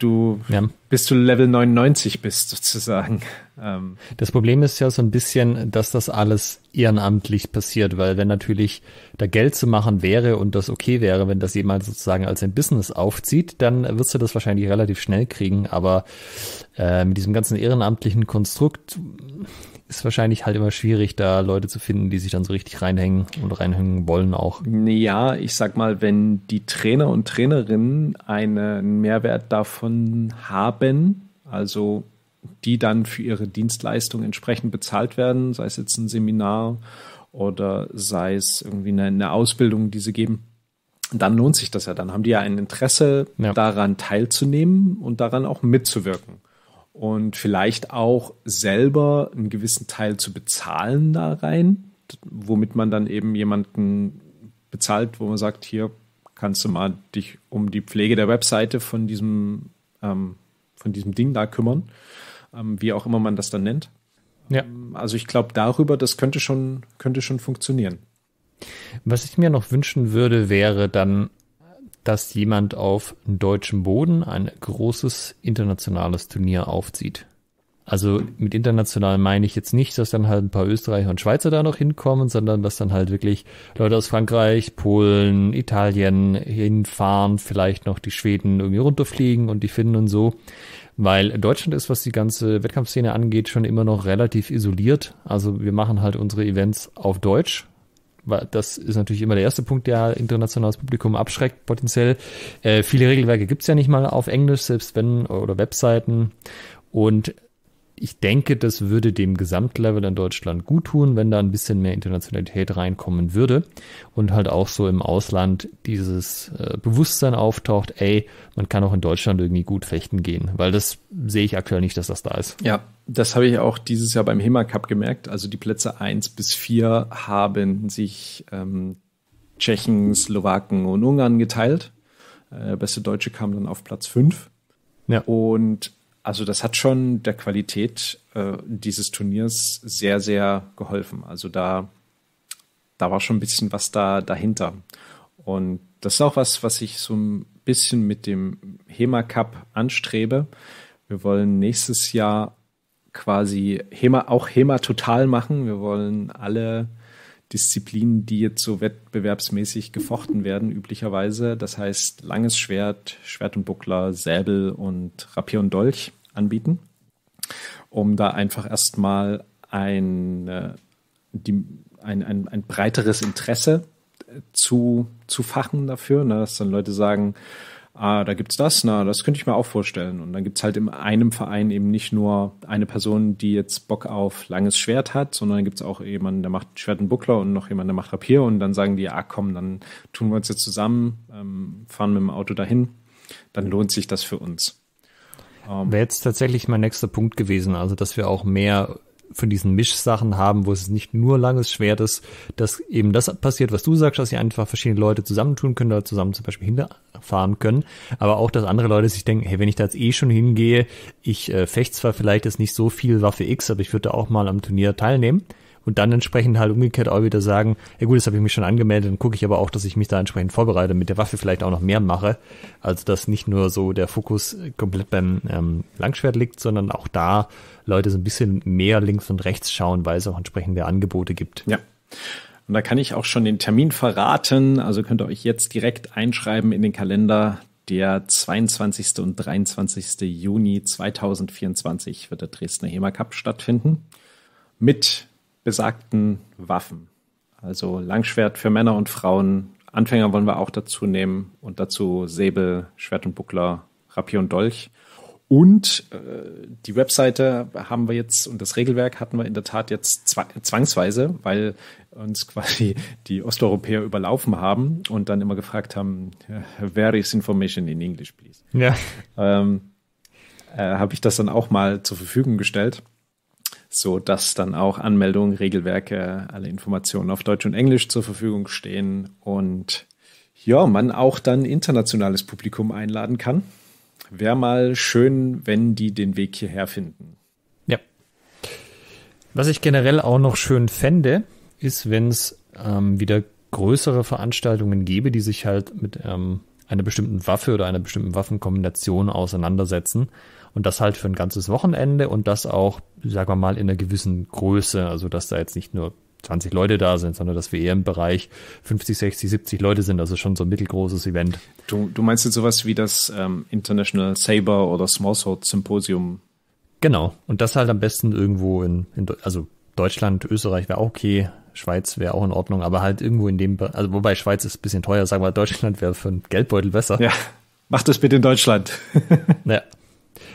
S1: du ja. bis zu Level 99 bist, sozusagen. <laughs>
S2: Ähm. Das Problem ist ja so ein bisschen, dass das alles ehrenamtlich passiert, weil wenn natürlich da Geld zu machen wäre und das okay wäre, wenn das jemand sozusagen als ein Business aufzieht, dann wirst du das wahrscheinlich relativ schnell kriegen. Aber äh, mit diesem ganzen ehrenamtlichen Konstrukt ist wahrscheinlich halt immer schwierig, da Leute zu finden, die sich dann so richtig reinhängen und reinhängen wollen auch.
S1: Ja, ich sag mal, wenn die Trainer und Trainerinnen einen Mehrwert davon haben, also die dann für ihre Dienstleistung entsprechend bezahlt werden, sei es jetzt ein Seminar oder sei es irgendwie eine, eine Ausbildung, die sie geben, dann lohnt sich das ja. Dann haben die ja ein Interesse ja. daran teilzunehmen und daran auch mitzuwirken. Und vielleicht auch selber einen gewissen Teil zu bezahlen da rein, womit man dann eben jemanden bezahlt, wo man sagt, hier kannst du mal dich um die Pflege der Webseite von diesem, ähm, von diesem Ding da kümmern ähm, wie auch immer man das dann nennt. Ja. Ähm, also ich glaube darüber, das könnte schon, könnte schon funktionieren.
S2: Was ich mir noch wünschen würde, wäre dann, dass jemand auf deutschem Boden ein großes internationales Turnier aufzieht. Also mit international meine ich jetzt nicht, dass dann halt ein paar Österreicher und Schweizer da noch hinkommen, sondern dass dann halt wirklich Leute aus Frankreich, Polen, Italien hinfahren, vielleicht noch die Schweden irgendwie runterfliegen und die Finnen und so weil Deutschland ist, was die ganze Wettkampfszene angeht, schon immer noch relativ isoliert. Also wir machen halt unsere Events auf Deutsch. Das ist natürlich immer der erste Punkt, der internationales Publikum abschreckt, potenziell. Äh, viele Regelwerke gibt's ja nicht mal auf Englisch, selbst wenn, oder Webseiten. Und ich denke, das würde dem Gesamtlevel in Deutschland gut tun, wenn da ein bisschen mehr Internationalität reinkommen würde und halt auch so im Ausland dieses äh, Bewusstsein auftaucht, ey, man kann auch in Deutschland irgendwie gut fechten gehen, weil das sehe ich aktuell nicht, dass das da ist.
S1: Ja, das habe ich auch dieses Jahr beim HEMA Cup gemerkt. Also die Plätze eins bis vier haben sich ähm, Tschechen, Slowaken und Ungarn geteilt. Äh, beste Deutsche kam dann auf Platz fünf. Ja. Und also das hat schon der Qualität äh, dieses Turniers sehr, sehr geholfen. Also da, da war schon ein bisschen was da dahinter. Und das ist auch was, was ich so ein bisschen mit dem HEMA Cup anstrebe. Wir wollen nächstes Jahr quasi HEMA, auch HEMA total machen. Wir wollen alle Disziplinen, die jetzt so wettbewerbsmäßig gefochten werden, üblicherweise. Das heißt langes Schwert, Schwert und Buckler, Säbel und Rapier und Dolch anbieten, um da einfach erstmal ein, äh, ein, ein, ein breiteres Interesse zu, zu fachen dafür, ne? dass dann Leute sagen, ah, da gibt's das, na, das könnte ich mir auch vorstellen. Und dann gibt's halt in einem Verein eben nicht nur eine Person, die jetzt Bock auf langes Schwert hat, sondern dann gibt's auch jemanden, der macht Schwert und Buckler und noch jemanden, der macht Rapier und dann sagen die, ah komm, dann tun wir uns jetzt zusammen, ähm, fahren mit dem Auto dahin, dann lohnt sich das für uns.
S2: Ähm, Wäre jetzt tatsächlich mein nächster Punkt gewesen, also dass wir auch mehr von diesen Mischsachen haben, wo es nicht nur langes Schwert ist, dass eben das passiert, was du sagst, dass sie einfach verschiedene Leute zusammentun können oder zusammen zum Beispiel hinfahren können, aber auch, dass andere Leute sich denken, hey, wenn ich da jetzt eh schon hingehe, ich äh, fecht zwar vielleicht jetzt nicht so viel Waffe X, aber ich würde auch mal am Turnier teilnehmen und dann entsprechend halt umgekehrt auch wieder sagen, ja gut, das habe ich mich schon angemeldet, dann gucke ich aber auch, dass ich mich da entsprechend vorbereite, mit der Waffe vielleicht auch noch mehr mache, also dass nicht nur so der Fokus komplett beim ähm, Langschwert liegt, sondern auch da Leute so ein bisschen mehr links und rechts schauen, weil es auch entsprechende Angebote gibt.
S1: Ja. Und da kann ich auch schon den Termin verraten, also könnt ihr euch jetzt direkt einschreiben in den Kalender. Der 22. und 23. Juni 2024 wird der Dresdner HEMA Cup stattfinden. Mit besagten Waffen. Also Langschwert für Männer und Frauen. Anfänger wollen wir auch dazu nehmen und dazu Säbel, Schwert und Buckler, Rapier und Dolch. Und äh, die Webseite haben wir jetzt und das Regelwerk hatten wir in der Tat jetzt zwangsweise, weil uns quasi die Osteuropäer überlaufen haben und dann immer gefragt haben, where is information in English, please? Ja. Ähm, äh, Habe ich das dann auch mal zur Verfügung gestellt so dass dann auch Anmeldungen, Regelwerke, alle Informationen auf Deutsch und Englisch zur Verfügung stehen und ja, man auch dann internationales Publikum einladen kann. Wäre mal schön, wenn die den Weg hierher finden.
S2: Ja. Was ich generell auch noch schön fände, ist, wenn es ähm, wieder größere Veranstaltungen gäbe, die sich halt mit ähm, einer bestimmten Waffe oder einer bestimmten Waffenkombination auseinandersetzen. Und das halt für ein ganzes Wochenende und das auch, sagen wir mal, in einer gewissen Größe. Also, dass da jetzt nicht nur 20 Leute da sind, sondern dass wir eher im Bereich 50, 60, 70 Leute sind, also schon so ein mittelgroßes Event.
S1: Du, du meinst jetzt sowas wie das ähm, International Saber oder Smallsword Symposium?
S2: Genau. Und das halt am besten irgendwo in, in also Deutschland, Österreich wäre auch okay, Schweiz wäre auch in Ordnung, aber halt irgendwo in dem, also wobei Schweiz ist ein bisschen teuer, sagen wir, Deutschland wäre für einen Geldbeutel besser.
S1: Ja, mach das bitte in Deutschland.
S2: ja.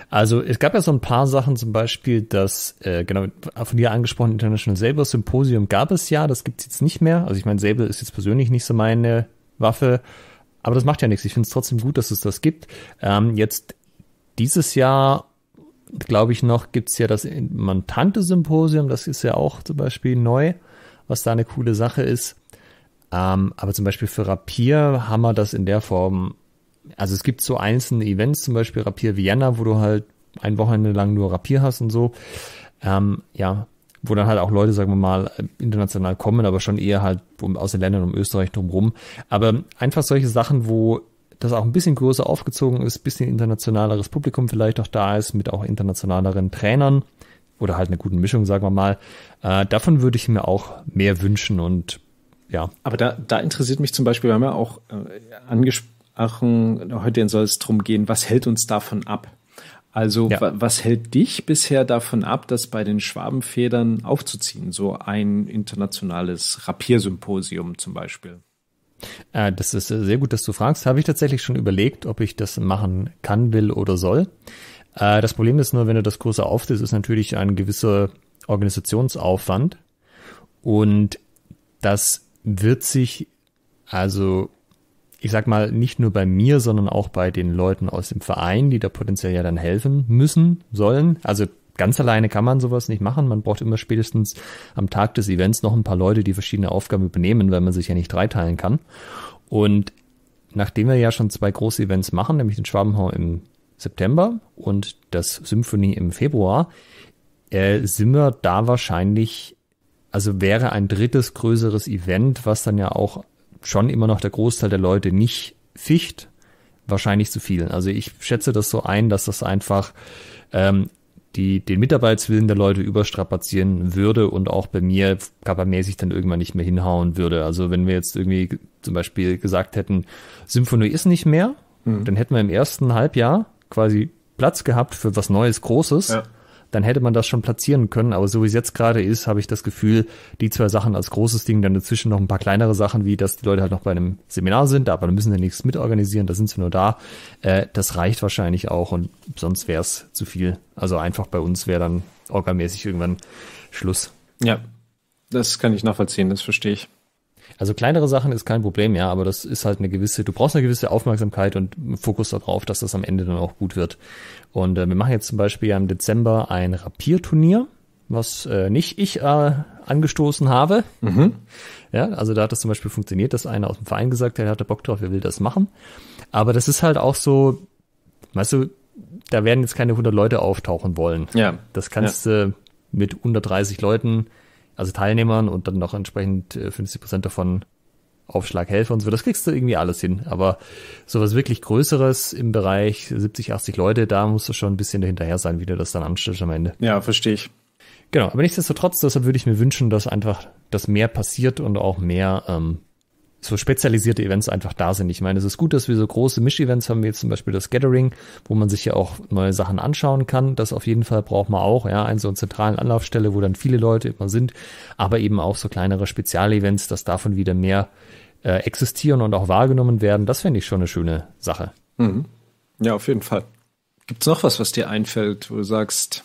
S2: Also es gab ja so ein paar Sachen, zum Beispiel das, äh, genau, von dir angesprochen, International Saber Symposium gab es ja, das gibt's jetzt nicht mehr. Also ich meine, Saber ist jetzt persönlich nicht so meine Waffe, aber das macht ja nichts. Ich finde es trotzdem gut, dass es das gibt. Ähm, jetzt dieses Jahr, glaube ich noch, gibt's ja das Montante-Symposium, das ist ja auch zum Beispiel neu, was da eine coole Sache ist. Ähm, aber zum Beispiel für Rapier haben wir das in der Form also es gibt so einzelne Events, zum Beispiel Rapier Vienna, wo du halt ein Wochenende lang nur Rapier hast und so. Ähm, ja, wo dann halt auch Leute, sagen wir mal, international kommen, aber schon eher halt aus den Ländern um Österreich drumherum. Aber einfach solche Sachen, wo das auch ein bisschen größer aufgezogen ist, bisschen internationaleres Publikum vielleicht auch da ist, mit auch internationaleren Trainern oder halt eine gute Mischung, sagen wir mal. Äh, davon würde ich mir auch mehr wünschen und ja.
S1: Aber da, da interessiert mich zum Beispiel, wir haben ja auch äh, angesprochen, Aachen, heute soll es darum gehen, was hält uns davon ab? Also ja. was hält dich bisher davon ab, das bei den Schwabenfedern aufzuziehen? So ein internationales Rapiersymposium zum Beispiel.
S2: Äh, das ist sehr gut, dass du fragst. Habe ich tatsächlich schon überlegt, ob ich das machen kann, will oder soll. Äh, das Problem ist nur, wenn du das größer aufziehst, ist natürlich ein gewisser Organisationsaufwand. Und das wird sich also ich sag mal, nicht nur bei mir, sondern auch bei den Leuten aus dem Verein, die da potenziell ja dann helfen müssen, sollen. Also ganz alleine kann man sowas nicht machen. Man braucht immer spätestens am Tag des Events noch ein paar Leute, die verschiedene Aufgaben übernehmen, weil man sich ja nicht dreiteilen kann. Und nachdem wir ja schon zwei große Events machen, nämlich den Schwabenhau im September und das Symphonie im Februar, äh, sind wir da wahrscheinlich, also wäre ein drittes größeres Event, was dann ja auch schon immer noch der Großteil der Leute nicht ficht, wahrscheinlich zu viel. Also ich schätze das so ein, dass das einfach ähm, die, den Mitarbeitswillen der Leute überstrapazieren würde und auch bei mir kappermäßig dann irgendwann nicht mehr hinhauen würde. Also wenn wir jetzt irgendwie zum Beispiel gesagt hätten, Symphonie ist nicht mehr, mhm. dann hätten wir im ersten Halbjahr quasi Platz gehabt für was Neues, Großes. Ja dann hätte man das schon platzieren können. Aber so wie es jetzt gerade ist, habe ich das Gefühl, die zwei Sachen als großes Ding, dann dazwischen noch ein paar kleinere Sachen, wie dass die Leute halt noch bei einem Seminar sind, aber dann müssen sie nichts mitorganisieren, da sind sie nur da. Äh, das reicht wahrscheinlich auch und sonst wäre es zu viel. Also einfach bei uns wäre dann orgamäßig irgendwann Schluss.
S1: Ja, das kann ich nachvollziehen, das verstehe ich.
S2: Also kleinere Sachen ist kein Problem, ja, aber das ist halt eine gewisse, du brauchst eine gewisse Aufmerksamkeit und Fokus darauf, dass das am Ende dann auch gut wird. Und äh, wir machen jetzt zum Beispiel ja im Dezember ein Rapierturnier, was äh, nicht ich äh, angestoßen habe. Mhm. Ja, also da hat das zum Beispiel funktioniert, dass einer aus dem Verein gesagt hat, er hatte Bock drauf, er will das machen. Aber das ist halt auch so, weißt du, da werden jetzt keine 100 Leute auftauchen wollen.
S1: Ja.
S2: Das kannst du ja. mit 130 Leuten also Teilnehmern und dann noch entsprechend 50 äh, Prozent davon Aufschlaghelfer und so, das kriegst du irgendwie alles hin. Aber sowas wirklich Größeres im Bereich 70, 80 Leute, da musst du schon ein bisschen dahinterher sein, wie du das dann anstellst am Ende.
S1: Ja, verstehe ich.
S2: Genau, aber nichtsdestotrotz, deshalb würde ich mir wünschen, dass einfach das mehr passiert und auch mehr ähm, so spezialisierte Events einfach da sind. Ich meine, es ist gut, dass wir so große Misch-Events haben, wie jetzt zum Beispiel das Gathering, wo man sich ja auch neue Sachen anschauen kann. Das auf jeden Fall braucht man auch, ja, eine so eine zentralen Anlaufstelle, wo dann viele Leute immer sind, aber eben auch so kleinere Spezialevents, dass davon wieder mehr äh, existieren und auch wahrgenommen werden. Das fände ich schon eine schöne Sache.
S1: Mhm. Ja, auf jeden Fall. Gibt es noch was, was dir einfällt, wo du sagst,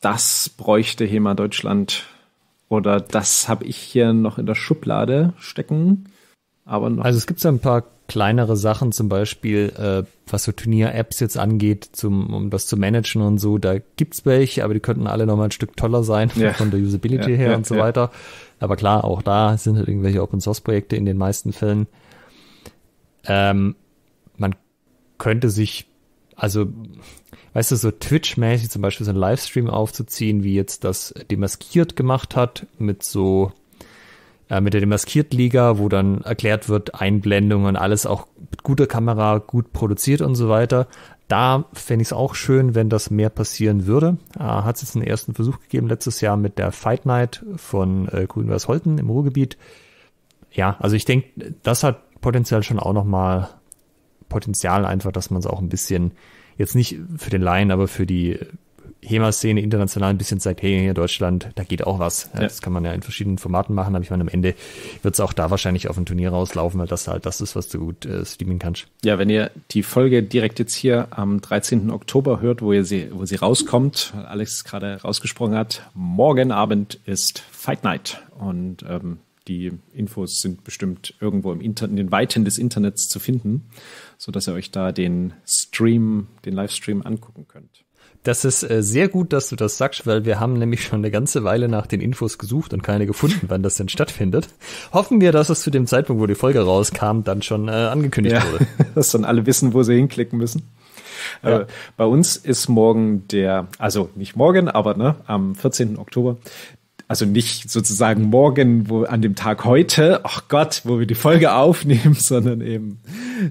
S1: das bräuchte HEMA Deutschland oder das habe ich hier noch in der Schublade stecken?
S2: Aber noch. Also es gibt so ein paar kleinere Sachen, zum Beispiel, äh, was so Turnier-Apps jetzt angeht, zum, um das zu managen und so. Da gibt's welche, aber die könnten alle noch mal ein Stück toller sein ja. <laughs> von der Usability ja, her ja, und so weiter. Aber klar, auch da sind halt irgendwelche Open-Source-Projekte in den meisten Fällen. Ähm, man könnte sich, also, weißt du, so Twitch-mäßig zum Beispiel so einen Livestream aufzuziehen, wie jetzt das Demaskiert gemacht hat, mit so äh, mit der Demaskiert-Liga, wo dann erklärt wird, Einblendungen, alles auch mit guter Kamera, gut produziert und so weiter. Da fände ich es auch schön, wenn das mehr passieren würde. Äh, Hat es jetzt einen ersten Versuch gegeben letztes Jahr mit der Fight Night von äh, Grünweiß Holten im Ruhrgebiet. Ja, also ich denke, das hat potenziell schon auch nochmal Potenzial einfach, dass man es auch ein bisschen, jetzt nicht für den Laien, aber für die HEMA-Szene international ein bisschen zeigt, hey, hier Deutschland, da geht auch was. Ja. Das kann man ja in verschiedenen Formaten machen, aber ich meine, am Ende wird es auch da wahrscheinlich auf ein Turnier rauslaufen, weil das halt das ist, was du gut äh, streamen kannst.
S1: Ja, wenn ihr die Folge direkt jetzt hier am 13. Oktober hört, wo ihr sie, wo sie rauskommt, Alex gerade rausgesprochen hat, morgen Abend ist Fight Night und ähm, die Infos sind bestimmt irgendwo im Inter in den Weiten des Internets zu finden, so dass ihr euch da den Stream, den Livestream angucken könnt.
S2: Das ist äh, sehr gut, dass du das sagst, weil wir haben nämlich schon eine ganze Weile nach den Infos gesucht und keine gefunden, wann das denn stattfindet. Hoffen wir, dass es zu dem Zeitpunkt, wo die Folge rauskam, dann schon äh, angekündigt ja, wurde. <laughs>
S1: dass dann alle wissen, wo sie hinklicken müssen. Ja. Äh, bei uns ist morgen der, also nicht morgen, aber ne, am 14. Oktober, also nicht sozusagen morgen, wo an dem Tag heute, ach Gott, wo wir die Folge aufnehmen, <laughs> sondern eben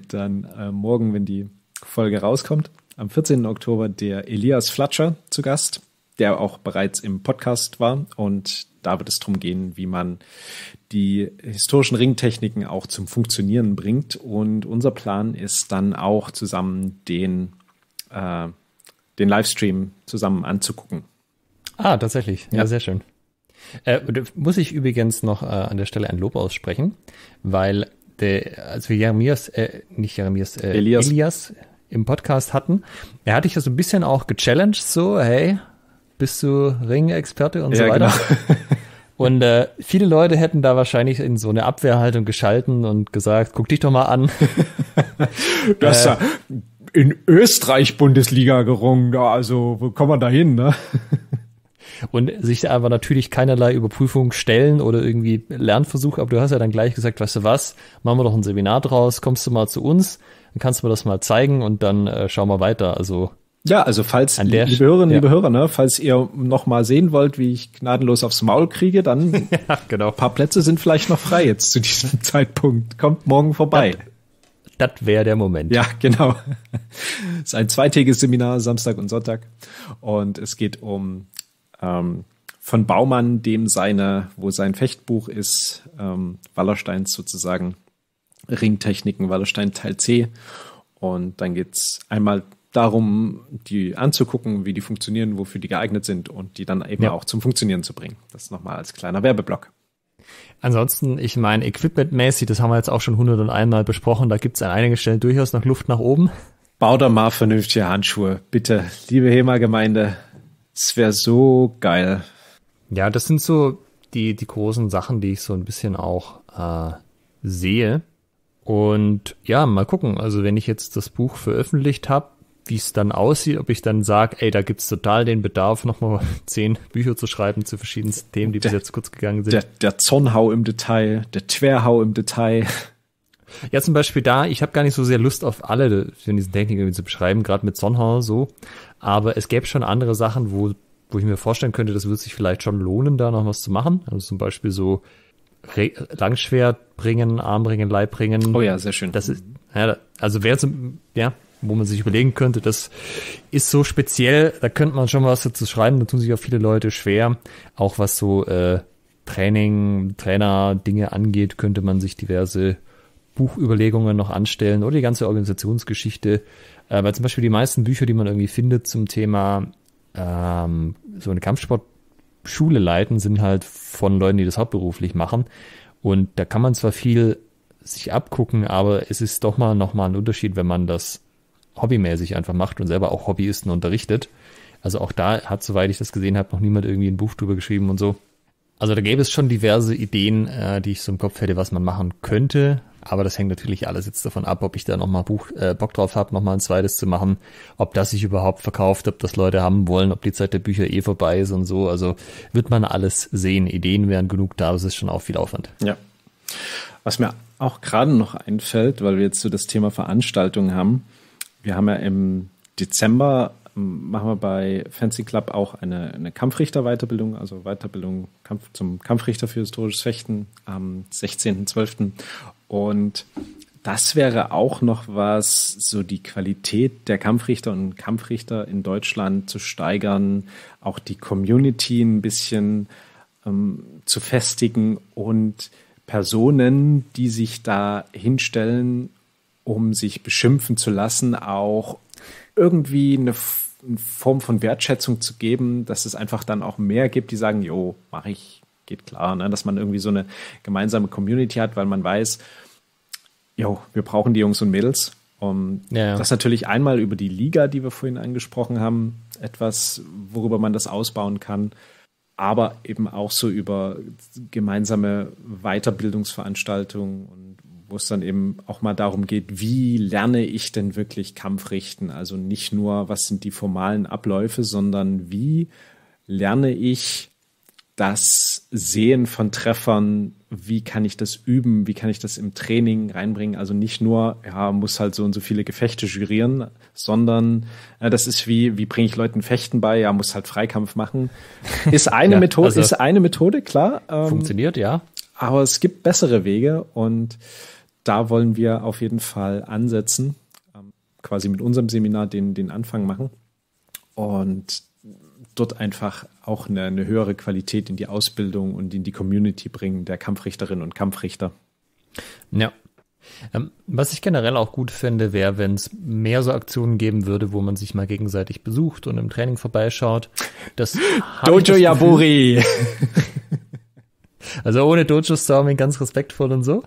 S1: dann äh, morgen, wenn die Folge rauskommt am 14. Oktober der Elias Flatscher zu Gast, der auch bereits im Podcast war. Und da wird es darum gehen, wie man die historischen Ringtechniken auch zum Funktionieren bringt. Und unser Plan ist dann auch zusammen den, äh, den Livestream zusammen anzugucken.
S2: Ah, tatsächlich. Ja, ja sehr schön. Äh, muss ich übrigens noch äh, an der Stelle ein Lob aussprechen, weil der, also Jeremias, äh, nicht Jeremias, äh, Elias. Elias im Podcast hatten. Er hatte ich ja so ein bisschen auch gechallenged, so, hey, bist du Ring-Experte und ja, so weiter. Genau. <laughs> und äh, viele Leute hätten da wahrscheinlich in so eine Abwehrhaltung geschalten und gesagt, guck dich doch mal an. <laughs>
S1: du hast äh, ja in Österreich Bundesliga gerungen, also wo kommen wir da hin, ne? <laughs>
S2: und sich aber natürlich keinerlei Überprüfung stellen oder irgendwie Lernversuch, aber du hast ja dann gleich gesagt, weißt du was, machen wir doch ein Seminar draus, kommst du mal zu uns, dann kannst du mir das mal zeigen und dann äh, schauen wir weiter. Also
S1: ja, also falls, An der liebe Hörerinnen, ja. liebe Hörer, ne, falls ihr noch mal sehen wollt, wie ich gnadenlos aufs Maul kriege, dann <laughs> ja, genau. ein paar Plätze sind vielleicht noch frei jetzt zu diesem <laughs> Zeitpunkt. Kommt morgen vorbei.
S2: Das, das wäre der Moment.
S1: Ja, genau. Es <laughs> ist ein zweitägiges Seminar, Samstag und Sonntag. Und es geht um ähm, von Baumann, dem seine, wo sein Fechtbuch ist, ähm, Wallersteins sozusagen Ringtechniken, Wallerstein Teil C. Und dann geht's einmal darum, die anzugucken, wie die funktionieren, wofür die geeignet sind und die dann eben ja. auch zum Funktionieren zu bringen. Das nochmal als kleiner Werbeblock.
S2: Ansonsten, ich meine, equipmentmäßig, das haben wir jetzt auch schon 101 Mal besprochen, da gibt es an einigen Stellen durchaus noch Luft nach oben.
S1: Bau da mal vernünftige Handschuhe, bitte, liebe HEMA-Gemeinde. Es wäre so geil.
S2: Ja, das sind so die, die großen Sachen, die ich so ein bisschen auch äh, sehe. Und ja, mal gucken. Also wenn ich jetzt das Buch veröffentlicht habe, wie es dann aussieht, ob ich dann sage, ey, da gibt's total den Bedarf, nochmal <laughs> zehn Bücher zu schreiben zu verschiedensten Themen, die der, bis jetzt kurz gegangen sind.
S1: Der, der Zornhau im Detail, der Twerhau im Detail.
S2: Ja, zum Beispiel da, ich habe gar nicht so sehr Lust auf alle von diesen Techniken zu beschreiben, gerade mit Zornhau so. Aber es gäbe schon andere Sachen, wo, wo ich mir vorstellen könnte, das würde sich vielleicht schon lohnen, da noch was zu machen. Also zum Beispiel so Re Langschwert bringen, Armbringen, Leibbringen.
S1: Oh ja, sehr schön.
S2: Das ist, ja, also wäre zum, ja, wo man sich überlegen könnte, das ist so speziell, da könnte man schon was dazu schreiben, da tun sich auch viele Leute schwer. Auch was so äh, Training, Trainer, Dinge angeht, könnte man sich diverse Buchüberlegungen noch anstellen oder die ganze Organisationsgeschichte. Äh, weil zum Beispiel die meisten Bücher, die man irgendwie findet zum Thema ähm, so eine Kampfsportschule leiten, sind halt von Leuten, die das hauptberuflich machen. Und da kann man zwar viel sich abgucken, aber es ist doch mal nochmal ein Unterschied, wenn man das hobbymäßig einfach macht und selber auch Hobbyisten unterrichtet. Also auch da hat, soweit ich das gesehen habe, noch niemand irgendwie ein Buch drüber geschrieben und so. Also da gäbe es schon diverse Ideen, äh, die ich so im Kopf hätte, was man machen könnte. Aber das hängt natürlich alles jetzt davon ab, ob ich da nochmal Buch, äh, Bock drauf habe, nochmal ein zweites zu machen, ob das sich überhaupt verkauft, ob das Leute haben wollen, ob die Zeit der Bücher eh vorbei ist und so. Also wird man alles sehen. Ideen wären genug da, es ist schon auch viel Aufwand.
S1: Ja. Was mir auch gerade noch einfällt, weil wir jetzt so das Thema Veranstaltungen haben, wir haben ja im Dezember ähm, machen wir bei Fancy Club auch eine, eine Kampfrichter-Weiterbildung, also Weiterbildung Kampf, zum Kampfrichter für historisches Fechten am 16.12. Und das wäre auch noch was, so die Qualität der Kampfrichter und Kampfrichter in Deutschland zu steigern, auch die Community ein bisschen ähm, zu festigen und Personen, die sich da hinstellen um sich beschimpfen zu lassen, auch irgendwie eine, eine Form von Wertschätzung zu geben, dass es einfach dann auch mehr gibt, die sagen, jo, mach ich, geht klar, ne? dass man irgendwie so eine gemeinsame Community hat, weil man weiß, jo, wir brauchen die Jungs und Mädels. Um, ja, ja. Das natürlich einmal über die Liga, die wir vorhin angesprochen haben, etwas, worüber man das ausbauen kann, aber eben auch so über gemeinsame Weiterbildungsveranstaltungen und wo es dann eben auch mal darum geht, wie lerne ich denn wirklich Kampf richten? Also nicht nur, was sind die formalen Abläufe, sondern wie lerne ich das Sehen von Treffern, wie kann ich das üben, wie kann ich das im Training reinbringen? Also nicht nur, ja, muss halt so und so viele Gefechte jurieren, sondern ja, das ist wie, wie bringe ich Leuten Fechten bei? Ja, muss halt Freikampf machen. <laughs> Ist eine ja, Methode, also ist eine Methode, klar.
S2: Ähm, funktioniert, ja.
S1: Aber es gibt bessere Wege und da wollen wir auf jeden Fall ansetzen, ähm, quasi mit unserem Seminar den, den Anfang machen und dort einfach auch eine, eine höhere Qualität in die Ausbildung und in die Community bringen der Kampfrichterinnen und Kampfrichter.
S2: Ja. Ähm, was ich generell auch gut finde, wäre, wenn es mehr so Aktionen geben würde, wo man sich mal gegenseitig besucht und im Training vorbeischaut.
S1: Das <laughs> Dojo Yaburi. <laughs>
S2: also ohne Dojo-Storming ganz respektvoll und so.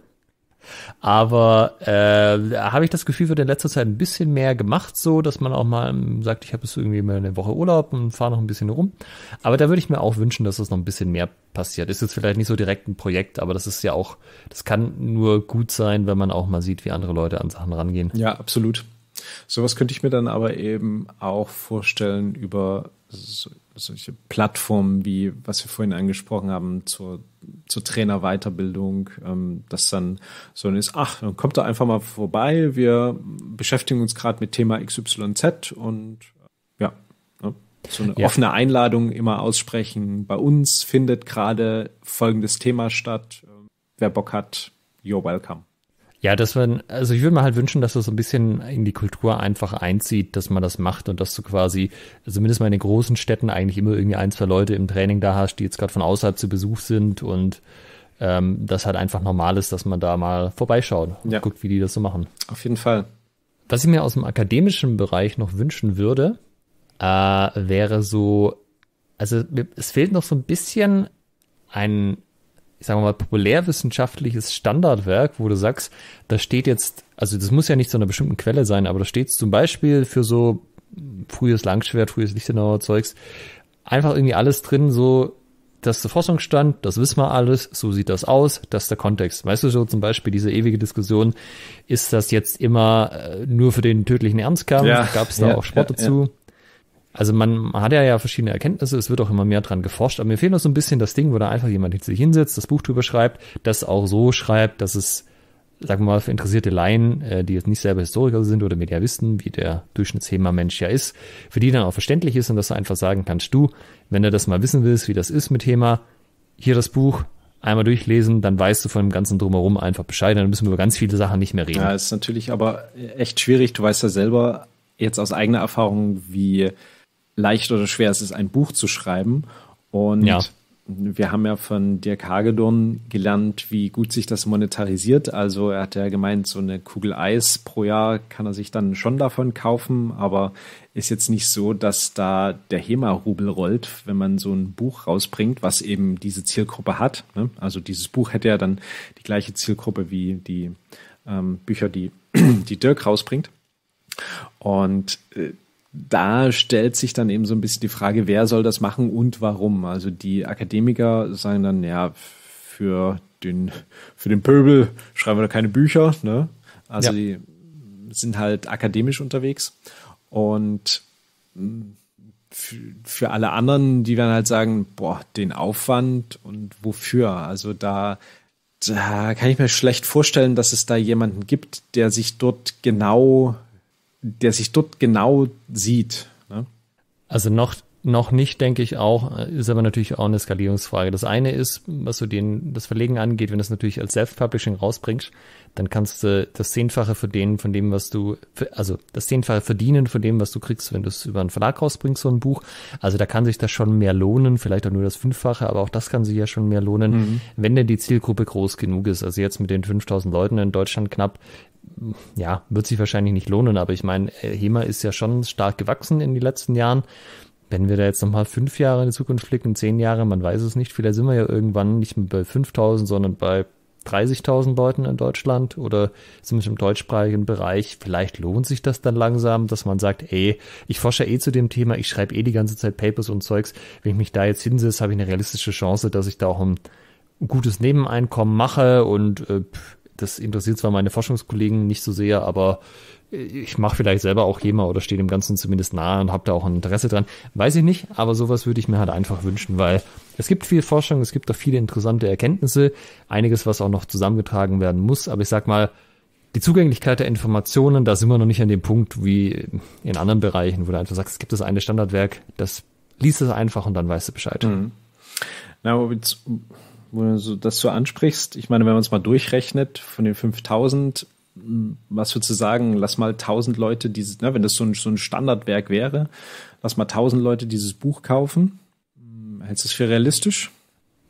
S2: Aber äh, habe ich das Gefühl, wird in letzter Zeit ein bisschen mehr gemacht, so dass man auch mal sagt, ich habe jetzt irgendwie mal eine Woche Urlaub und fahre noch ein bisschen rum. Aber da würde ich mir auch wünschen, dass das noch ein bisschen mehr passiert. Ist jetzt vielleicht nicht so direkt ein Projekt, aber das ist ja auch, das kann nur gut sein, wenn man auch mal sieht, wie andere Leute an Sachen rangehen.
S1: Ja, absolut. Sowas könnte ich mir dann aber eben auch vorstellen über so, solche Plattformen wie, was wir vorhin angesprochen haben, zur, zur Trainerweiterbildung, ähm, das dann so ist, ach, dann kommt da einfach mal vorbei, wir beschäftigen uns gerade mit Thema XYZ und ja, ne, so eine ja. offene Einladung immer aussprechen. Bei uns findet gerade folgendes Thema statt. Wer Bock hat, you're welcome.
S2: Ja, dass man, also ich würde mir halt wünschen, dass das so ein bisschen in die Kultur einfach einzieht, dass man das macht und dass du quasi, also zumindest mal in den großen Städten eigentlich immer irgendwie ein, zwei Leute im Training da hast, die jetzt gerade von außerhalb zu Besuch sind und ähm, das halt einfach normal ist, dass man da mal vorbeischaut und ja. guckt, wie die das so machen.
S1: Auf jeden Fall.
S2: Was ich mir aus dem akademischen Bereich noch wünschen würde, äh, wäre so, also es fehlt noch so ein bisschen ein, ich sage mal, populärwissenschaftliches Standardwerk, wo du sagst, da steht jetzt, also das muss ja nicht zu einer bestimmten Quelle sein, aber da steht zum Beispiel für so frühes Langschwert, frühes Lichtenauer Zeugs, einfach irgendwie alles drin, so das ist der Forschungsstand, das wissen wir alles, so sieht das aus, das ist der Kontext. Weißt du so zum Beispiel diese ewige Diskussion, ist das jetzt immer äh, nur für den tödlichen Ernstkampf? Ja, Gab es da ja, auch Sport ja, dazu? Also man hat ja ja verschiedene Erkenntnisse, es wird auch immer mehr dran geforscht, aber mir fehlt noch so ein bisschen das Ding, wo da einfach jemand sich hinsetzt, das Buch drüber schreibt, das auch so schreibt, dass es sagen wir mal, für interessierte Laien, äh, die jetzt nicht selber Historiker sind oder Mediavisten, wie der Durchschnittsthema-Mensch ja ist, für die dann auch verständlich ist und dass du einfach sagen kannst, du, wenn du das mal wissen willst, wie das ist mit Thema, hier das Buch, einmal durchlesen, dann weißt du von dem ganzen Drumherum einfach Bescheid, dann müssen wir über ganz viele Sachen nicht mehr reden.
S1: Ja, ist natürlich aber echt schwierig. Du weißt ja selber jetzt aus eigener Erfahrung, wie leicht oder schwer es ist, ein Buch zu schreiben. Und ja wir haben ja von Dirk Hagedorn gelernt, wie gut sich das monetarisiert. Also er hat ja gemeint, so eine Kugel Eis pro Jahr kann er sich dann schon davon kaufen, aber ist jetzt nicht so, dass da der HEMA-Rubel rollt, wenn man so ein Buch rausbringt, was eben diese Zielgruppe hat. Ne? Also dieses Buch hätte ja dann die gleiche Zielgruppe wie die ähm, Bücher, die, <clears throat> die Dirk rausbringt. Und äh, da stellt sich dann eben so ein bisschen die Frage, wer soll das machen und warum. Also die Akademiker sagen dann, ja, für den, für den Pöbel schreiben wir da keine Bücher. Ne? Also ja. die sind halt akademisch unterwegs. Und für alle anderen, die werden halt sagen, boah, den Aufwand und wofür. Also da, da kann ich mir schlecht vorstellen, dass es da jemanden gibt, der sich dort genau der sich dort genau sieht. Ne?
S2: Also noch, noch nicht, denke ich auch, ist aber natürlich auch eine Skalierungsfrage. Das eine ist, was so den, das Verlegen angeht, wenn du es natürlich als Self-Publishing rausbringst, dann kannst du das Zehnfache verdienen von dem, was du, also das Zehnfache verdienen von dem, was du kriegst, wenn du es über einen Verlag rausbringst, so ein Buch. Also da kann sich das schon mehr lohnen, vielleicht auch nur das Fünffache, aber auch das kann sich ja schon mehr lohnen, mhm. wenn denn die Zielgruppe groß genug ist. Also jetzt mit den 5000 Leuten in Deutschland knapp, ja, wird sich wahrscheinlich nicht lohnen, aber ich meine, äh, HEMA ist ja schon stark gewachsen in den letzten Jahren. Wenn wir da jetzt nochmal fünf Jahre in die Zukunft blicken, zehn Jahre, man weiß es nicht, vielleicht sind wir ja irgendwann nicht mehr bei 5000, sondern bei 30.000 Leuten in Deutschland oder zumindest im deutschsprachigen Bereich. Vielleicht lohnt sich das dann langsam, dass man sagt, ey, ich forsche eh zu dem Thema, ich schreibe eh die ganze Zeit Papers und Zeugs. Wenn ich mich da jetzt hinsetze, habe ich eine realistische Chance, dass ich da auch ein gutes Nebeneinkommen mache und äh, das interessiert zwar meine Forschungskollegen nicht so sehr, aber ich mache vielleicht selber auch HEMA oder stehe dem Ganzen zumindest nahe und habe da auch ein Interesse dran. Weiß ich nicht, aber sowas würde ich mir halt einfach wünschen, weil es gibt viel Forschung, es gibt auch viele interessante Erkenntnisse, einiges, was auch noch zusammengetragen werden muss, aber ich sag mal, die Zugänglichkeit der Informationen, da sind wir noch nicht an dem Punkt wie in anderen Bereichen, wo du einfach sagst, es gibt das eine Standardwerk, das liest es einfach und dann weißt du Bescheid. Mhm.
S1: Na, wo du so, das so ansprichst, ich meine, wenn man es mal durchrechnet, von den 5000, was würdest du sagen, lass mal 1000 Leute dieses, ne, wenn das so ein, so ein Standardwerk wäre, lass mal 1000 Leute dieses Buch kaufen. Hältst du es für realistisch?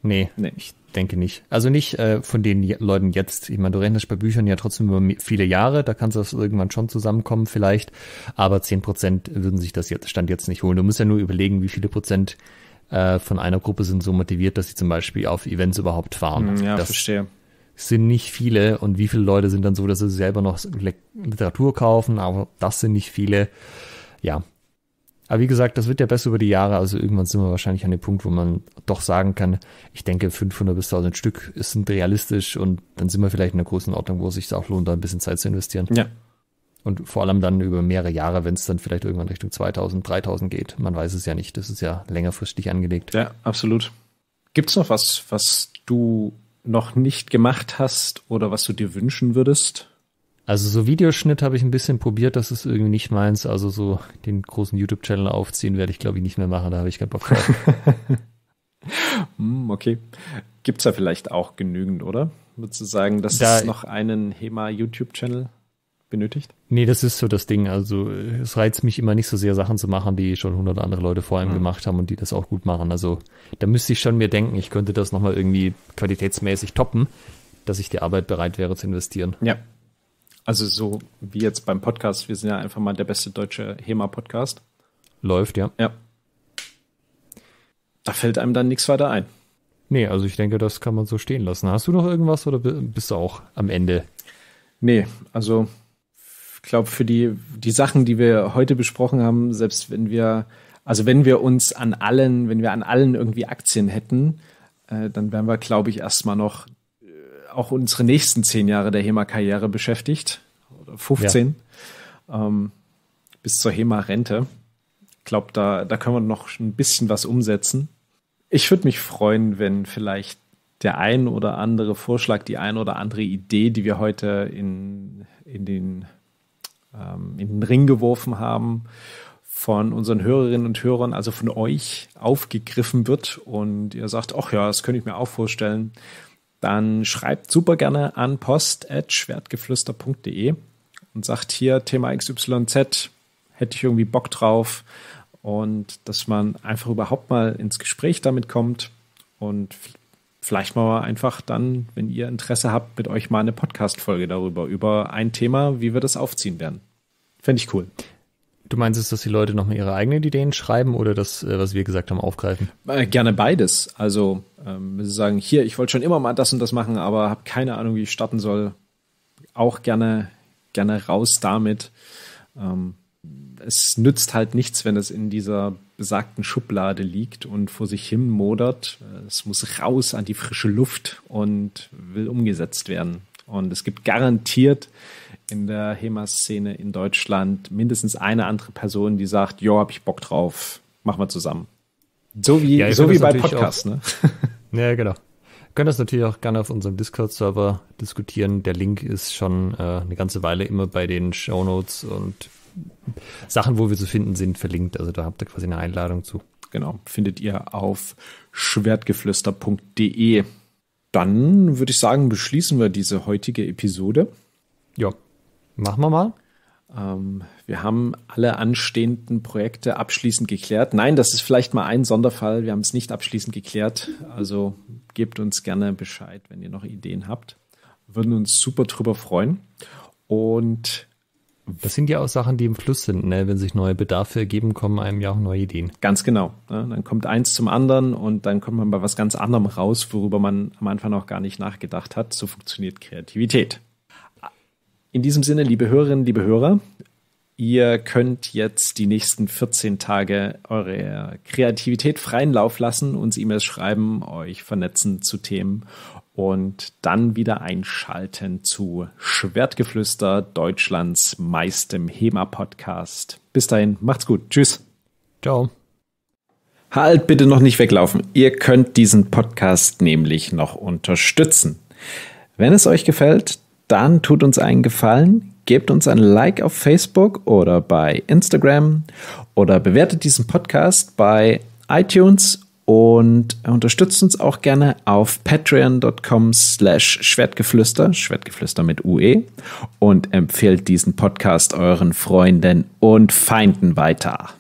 S2: Nee, nee, ich denke nicht. Also nicht äh, von den Leuten jetzt. Ich meine, du rechnest bei Büchern ja trotzdem über viele Jahre, da kannst du das irgendwann schon zusammenkommen vielleicht, aber 10 Prozent würden sich das jetzt, Stand jetzt nicht holen. Du musst ja nur überlegen, wie viele Prozent äh, von einer Gruppe sind so motiviert, dass sie zum Beispiel auf Events überhaupt fahren.
S1: Hm, ja,
S2: das
S1: verstehe.
S2: Sind nicht viele und wie viele Leute sind dann so, dass sie selber noch Literatur kaufen, aber das sind nicht viele. Ja. Aber wie gesagt, das wird ja besser über die Jahre, also irgendwann sind wir wahrscheinlich an dem Punkt, wo man doch sagen kann, ich denke 500 bis 1000 Stück sind realistisch und dann sind wir vielleicht in einer großen Ordnung, wo es sich auch lohnt, da ein bisschen Zeit zu investieren.
S1: Ja,
S2: und vor allem dann über mehrere Jahre, wenn es dann vielleicht irgendwann Richtung 2000, 3000 geht. Man weiß es ja nicht. Das ist ja längerfristig angelegt.
S1: Ja, absolut. Gibt es noch was, was du noch nicht gemacht hast oder was du dir wünschen würdest?
S2: Also so Videoschnitt habe ich ein bisschen probiert, das ist irgendwie nicht meins. Also so den großen YouTube-Channel aufziehen werde ich, glaube ich, nicht mehr machen. Da habe ich keinen Bock drauf. <laughs>
S1: Hm, okay. Gibt es da vielleicht auch genügend, oder? Würdest du sagen, dass da, es noch einen HEMA-YouTube-Channel benötigt?
S2: Nee, das ist so das Ding. Also es reizt mich immer nicht so sehr, Sachen zu machen, die schon hundert andere Leute vor einem mhm. gemacht haben und die das auch gut machen. Also da müsste ich schon mir denken, ich könnte das nochmal irgendwie qualitätsmäßig toppen, dass ich die Arbeit bereit wäre zu investieren.
S1: Ja. Also so wie jetzt beim Podcast. Wir sind ja einfach mal der beste deutsche HEMA-Podcast.
S2: Läuft, ja.
S1: Ja. Da fällt einem dann nichts weiter ein.
S2: Nee, also ich denke, das kann man so stehen lassen. Hast du noch irgendwas oder bist du auch am Ende?
S1: Nee, also glaube, für die, die Sachen, die wir heute besprochen haben, selbst wenn wir, also wenn wir uns an allen, wenn wir an allen irgendwie Aktien hätten, äh, dann wären wir, glaube ich, erstmal noch äh, auch unsere nächsten zehn Jahre der HEMA-Karriere beschäftigt. Oder 15. Ja. Ähm, bis zur HEMA-Rente. Ich glaube, da, da können wir noch ein bisschen was umsetzen. Ich würde mich freuen, wenn vielleicht der ein oder andere Vorschlag, die ein oder andere Idee, die wir heute in, in, den, ähm, in den Ring geworfen haben, von unseren Hörerinnen und Hörern, also von euch, aufgegriffen wird und ihr sagt, ach ja, das könnte ich mir auch vorstellen, dann schreibt super gerne an post.schwertgeflüster.de und sagt hier Thema XYZ, hätte ich irgendwie Bock drauf und dass man einfach überhaupt mal ins Gespräch damit kommt und vielleicht mal einfach dann, wenn ihr Interesse habt, mit euch mal eine Podcast-Folge darüber, über ein Thema, wie wir das aufziehen werden. Fände ich cool.
S2: Du meinst es, dass die Leute nochmal ihre eigenen Ideen schreiben oder das, äh, was wir gesagt haben, aufgreifen?
S1: Äh, gerne beides. Also, ähm, sie sagen, hier, ich wollte schon immer mal das und das machen, aber habe keine Ahnung, wie ich starten soll. Auch gerne, gerne raus damit. Ähm, es nützt halt nichts, wenn es in dieser besagten Schublade liegt und vor sich hin modert. Es muss raus an die frische Luft und will umgesetzt werden. Und es gibt garantiert in der HEMA-Szene in Deutschland mindestens eine andere Person, die sagt, jo, hab ich Bock drauf, machen wir zusammen. So wie, ja, so wie bei Podcasts, ne? <laughs>
S2: Ja, genau. Wir können das natürlich auch gerne auf unserem Discord-Server diskutieren. Der Link ist schon äh, eine ganze Weile immer bei den Show Notes und Sachen, wo wir zu finden sind, verlinkt. Also da habt ihr quasi eine Einladung zu.
S1: Genau, findet ihr auf schwertgeflüster.de. Dann würde ich sagen, beschließen wir diese heutige Episode.
S2: Ja, machen wir mal.
S1: Ähm, wir haben alle anstehenden Projekte abschließend geklärt. Nein, das ist vielleicht mal ein Sonderfall. Wir haben es nicht abschließend geklärt. Also gebt uns gerne Bescheid, wenn ihr noch Ideen habt. Würden uns super drüber freuen. Und
S2: das sind ja auch Sachen, die im Fluss sind, ne? wenn sich neue Bedarfe ergeben, kommen einem ja auch neue Ideen.
S1: Ganz genau. Ne? Dann kommt eins zum anderen und dann kommt man bei was ganz anderem raus, worüber man am Anfang auch gar nicht nachgedacht hat. So funktioniert Kreativität. In diesem Sinne, liebe Hörerinnen, liebe Hörer, ihr könnt jetzt die nächsten 14 Tage eure Kreativität freien Lauf lassen, uns E-Mails schreiben, euch vernetzen zu Themen und dann wieder einschalten zu Schwertgeflüster, Deutschlands meistem HEMA-Podcast. Bis dahin, macht's gut. Tschüss.
S2: Ciao.
S1: Halt bitte noch nicht weglaufen. Ihr könnt diesen Podcast nämlich noch unterstützen. Wenn es euch gefällt, dann tut uns einen Gefallen, gebt uns ein Like auf Facebook oder bei Instagram oder bewertet diesen Podcast bei iTunes und unterstützt uns auch gerne auf patreon.com slash Schwertgeflüster, Schwertgeflüster mit UE und empfehlt diesen Podcast euren Freunden und Feinden weiter.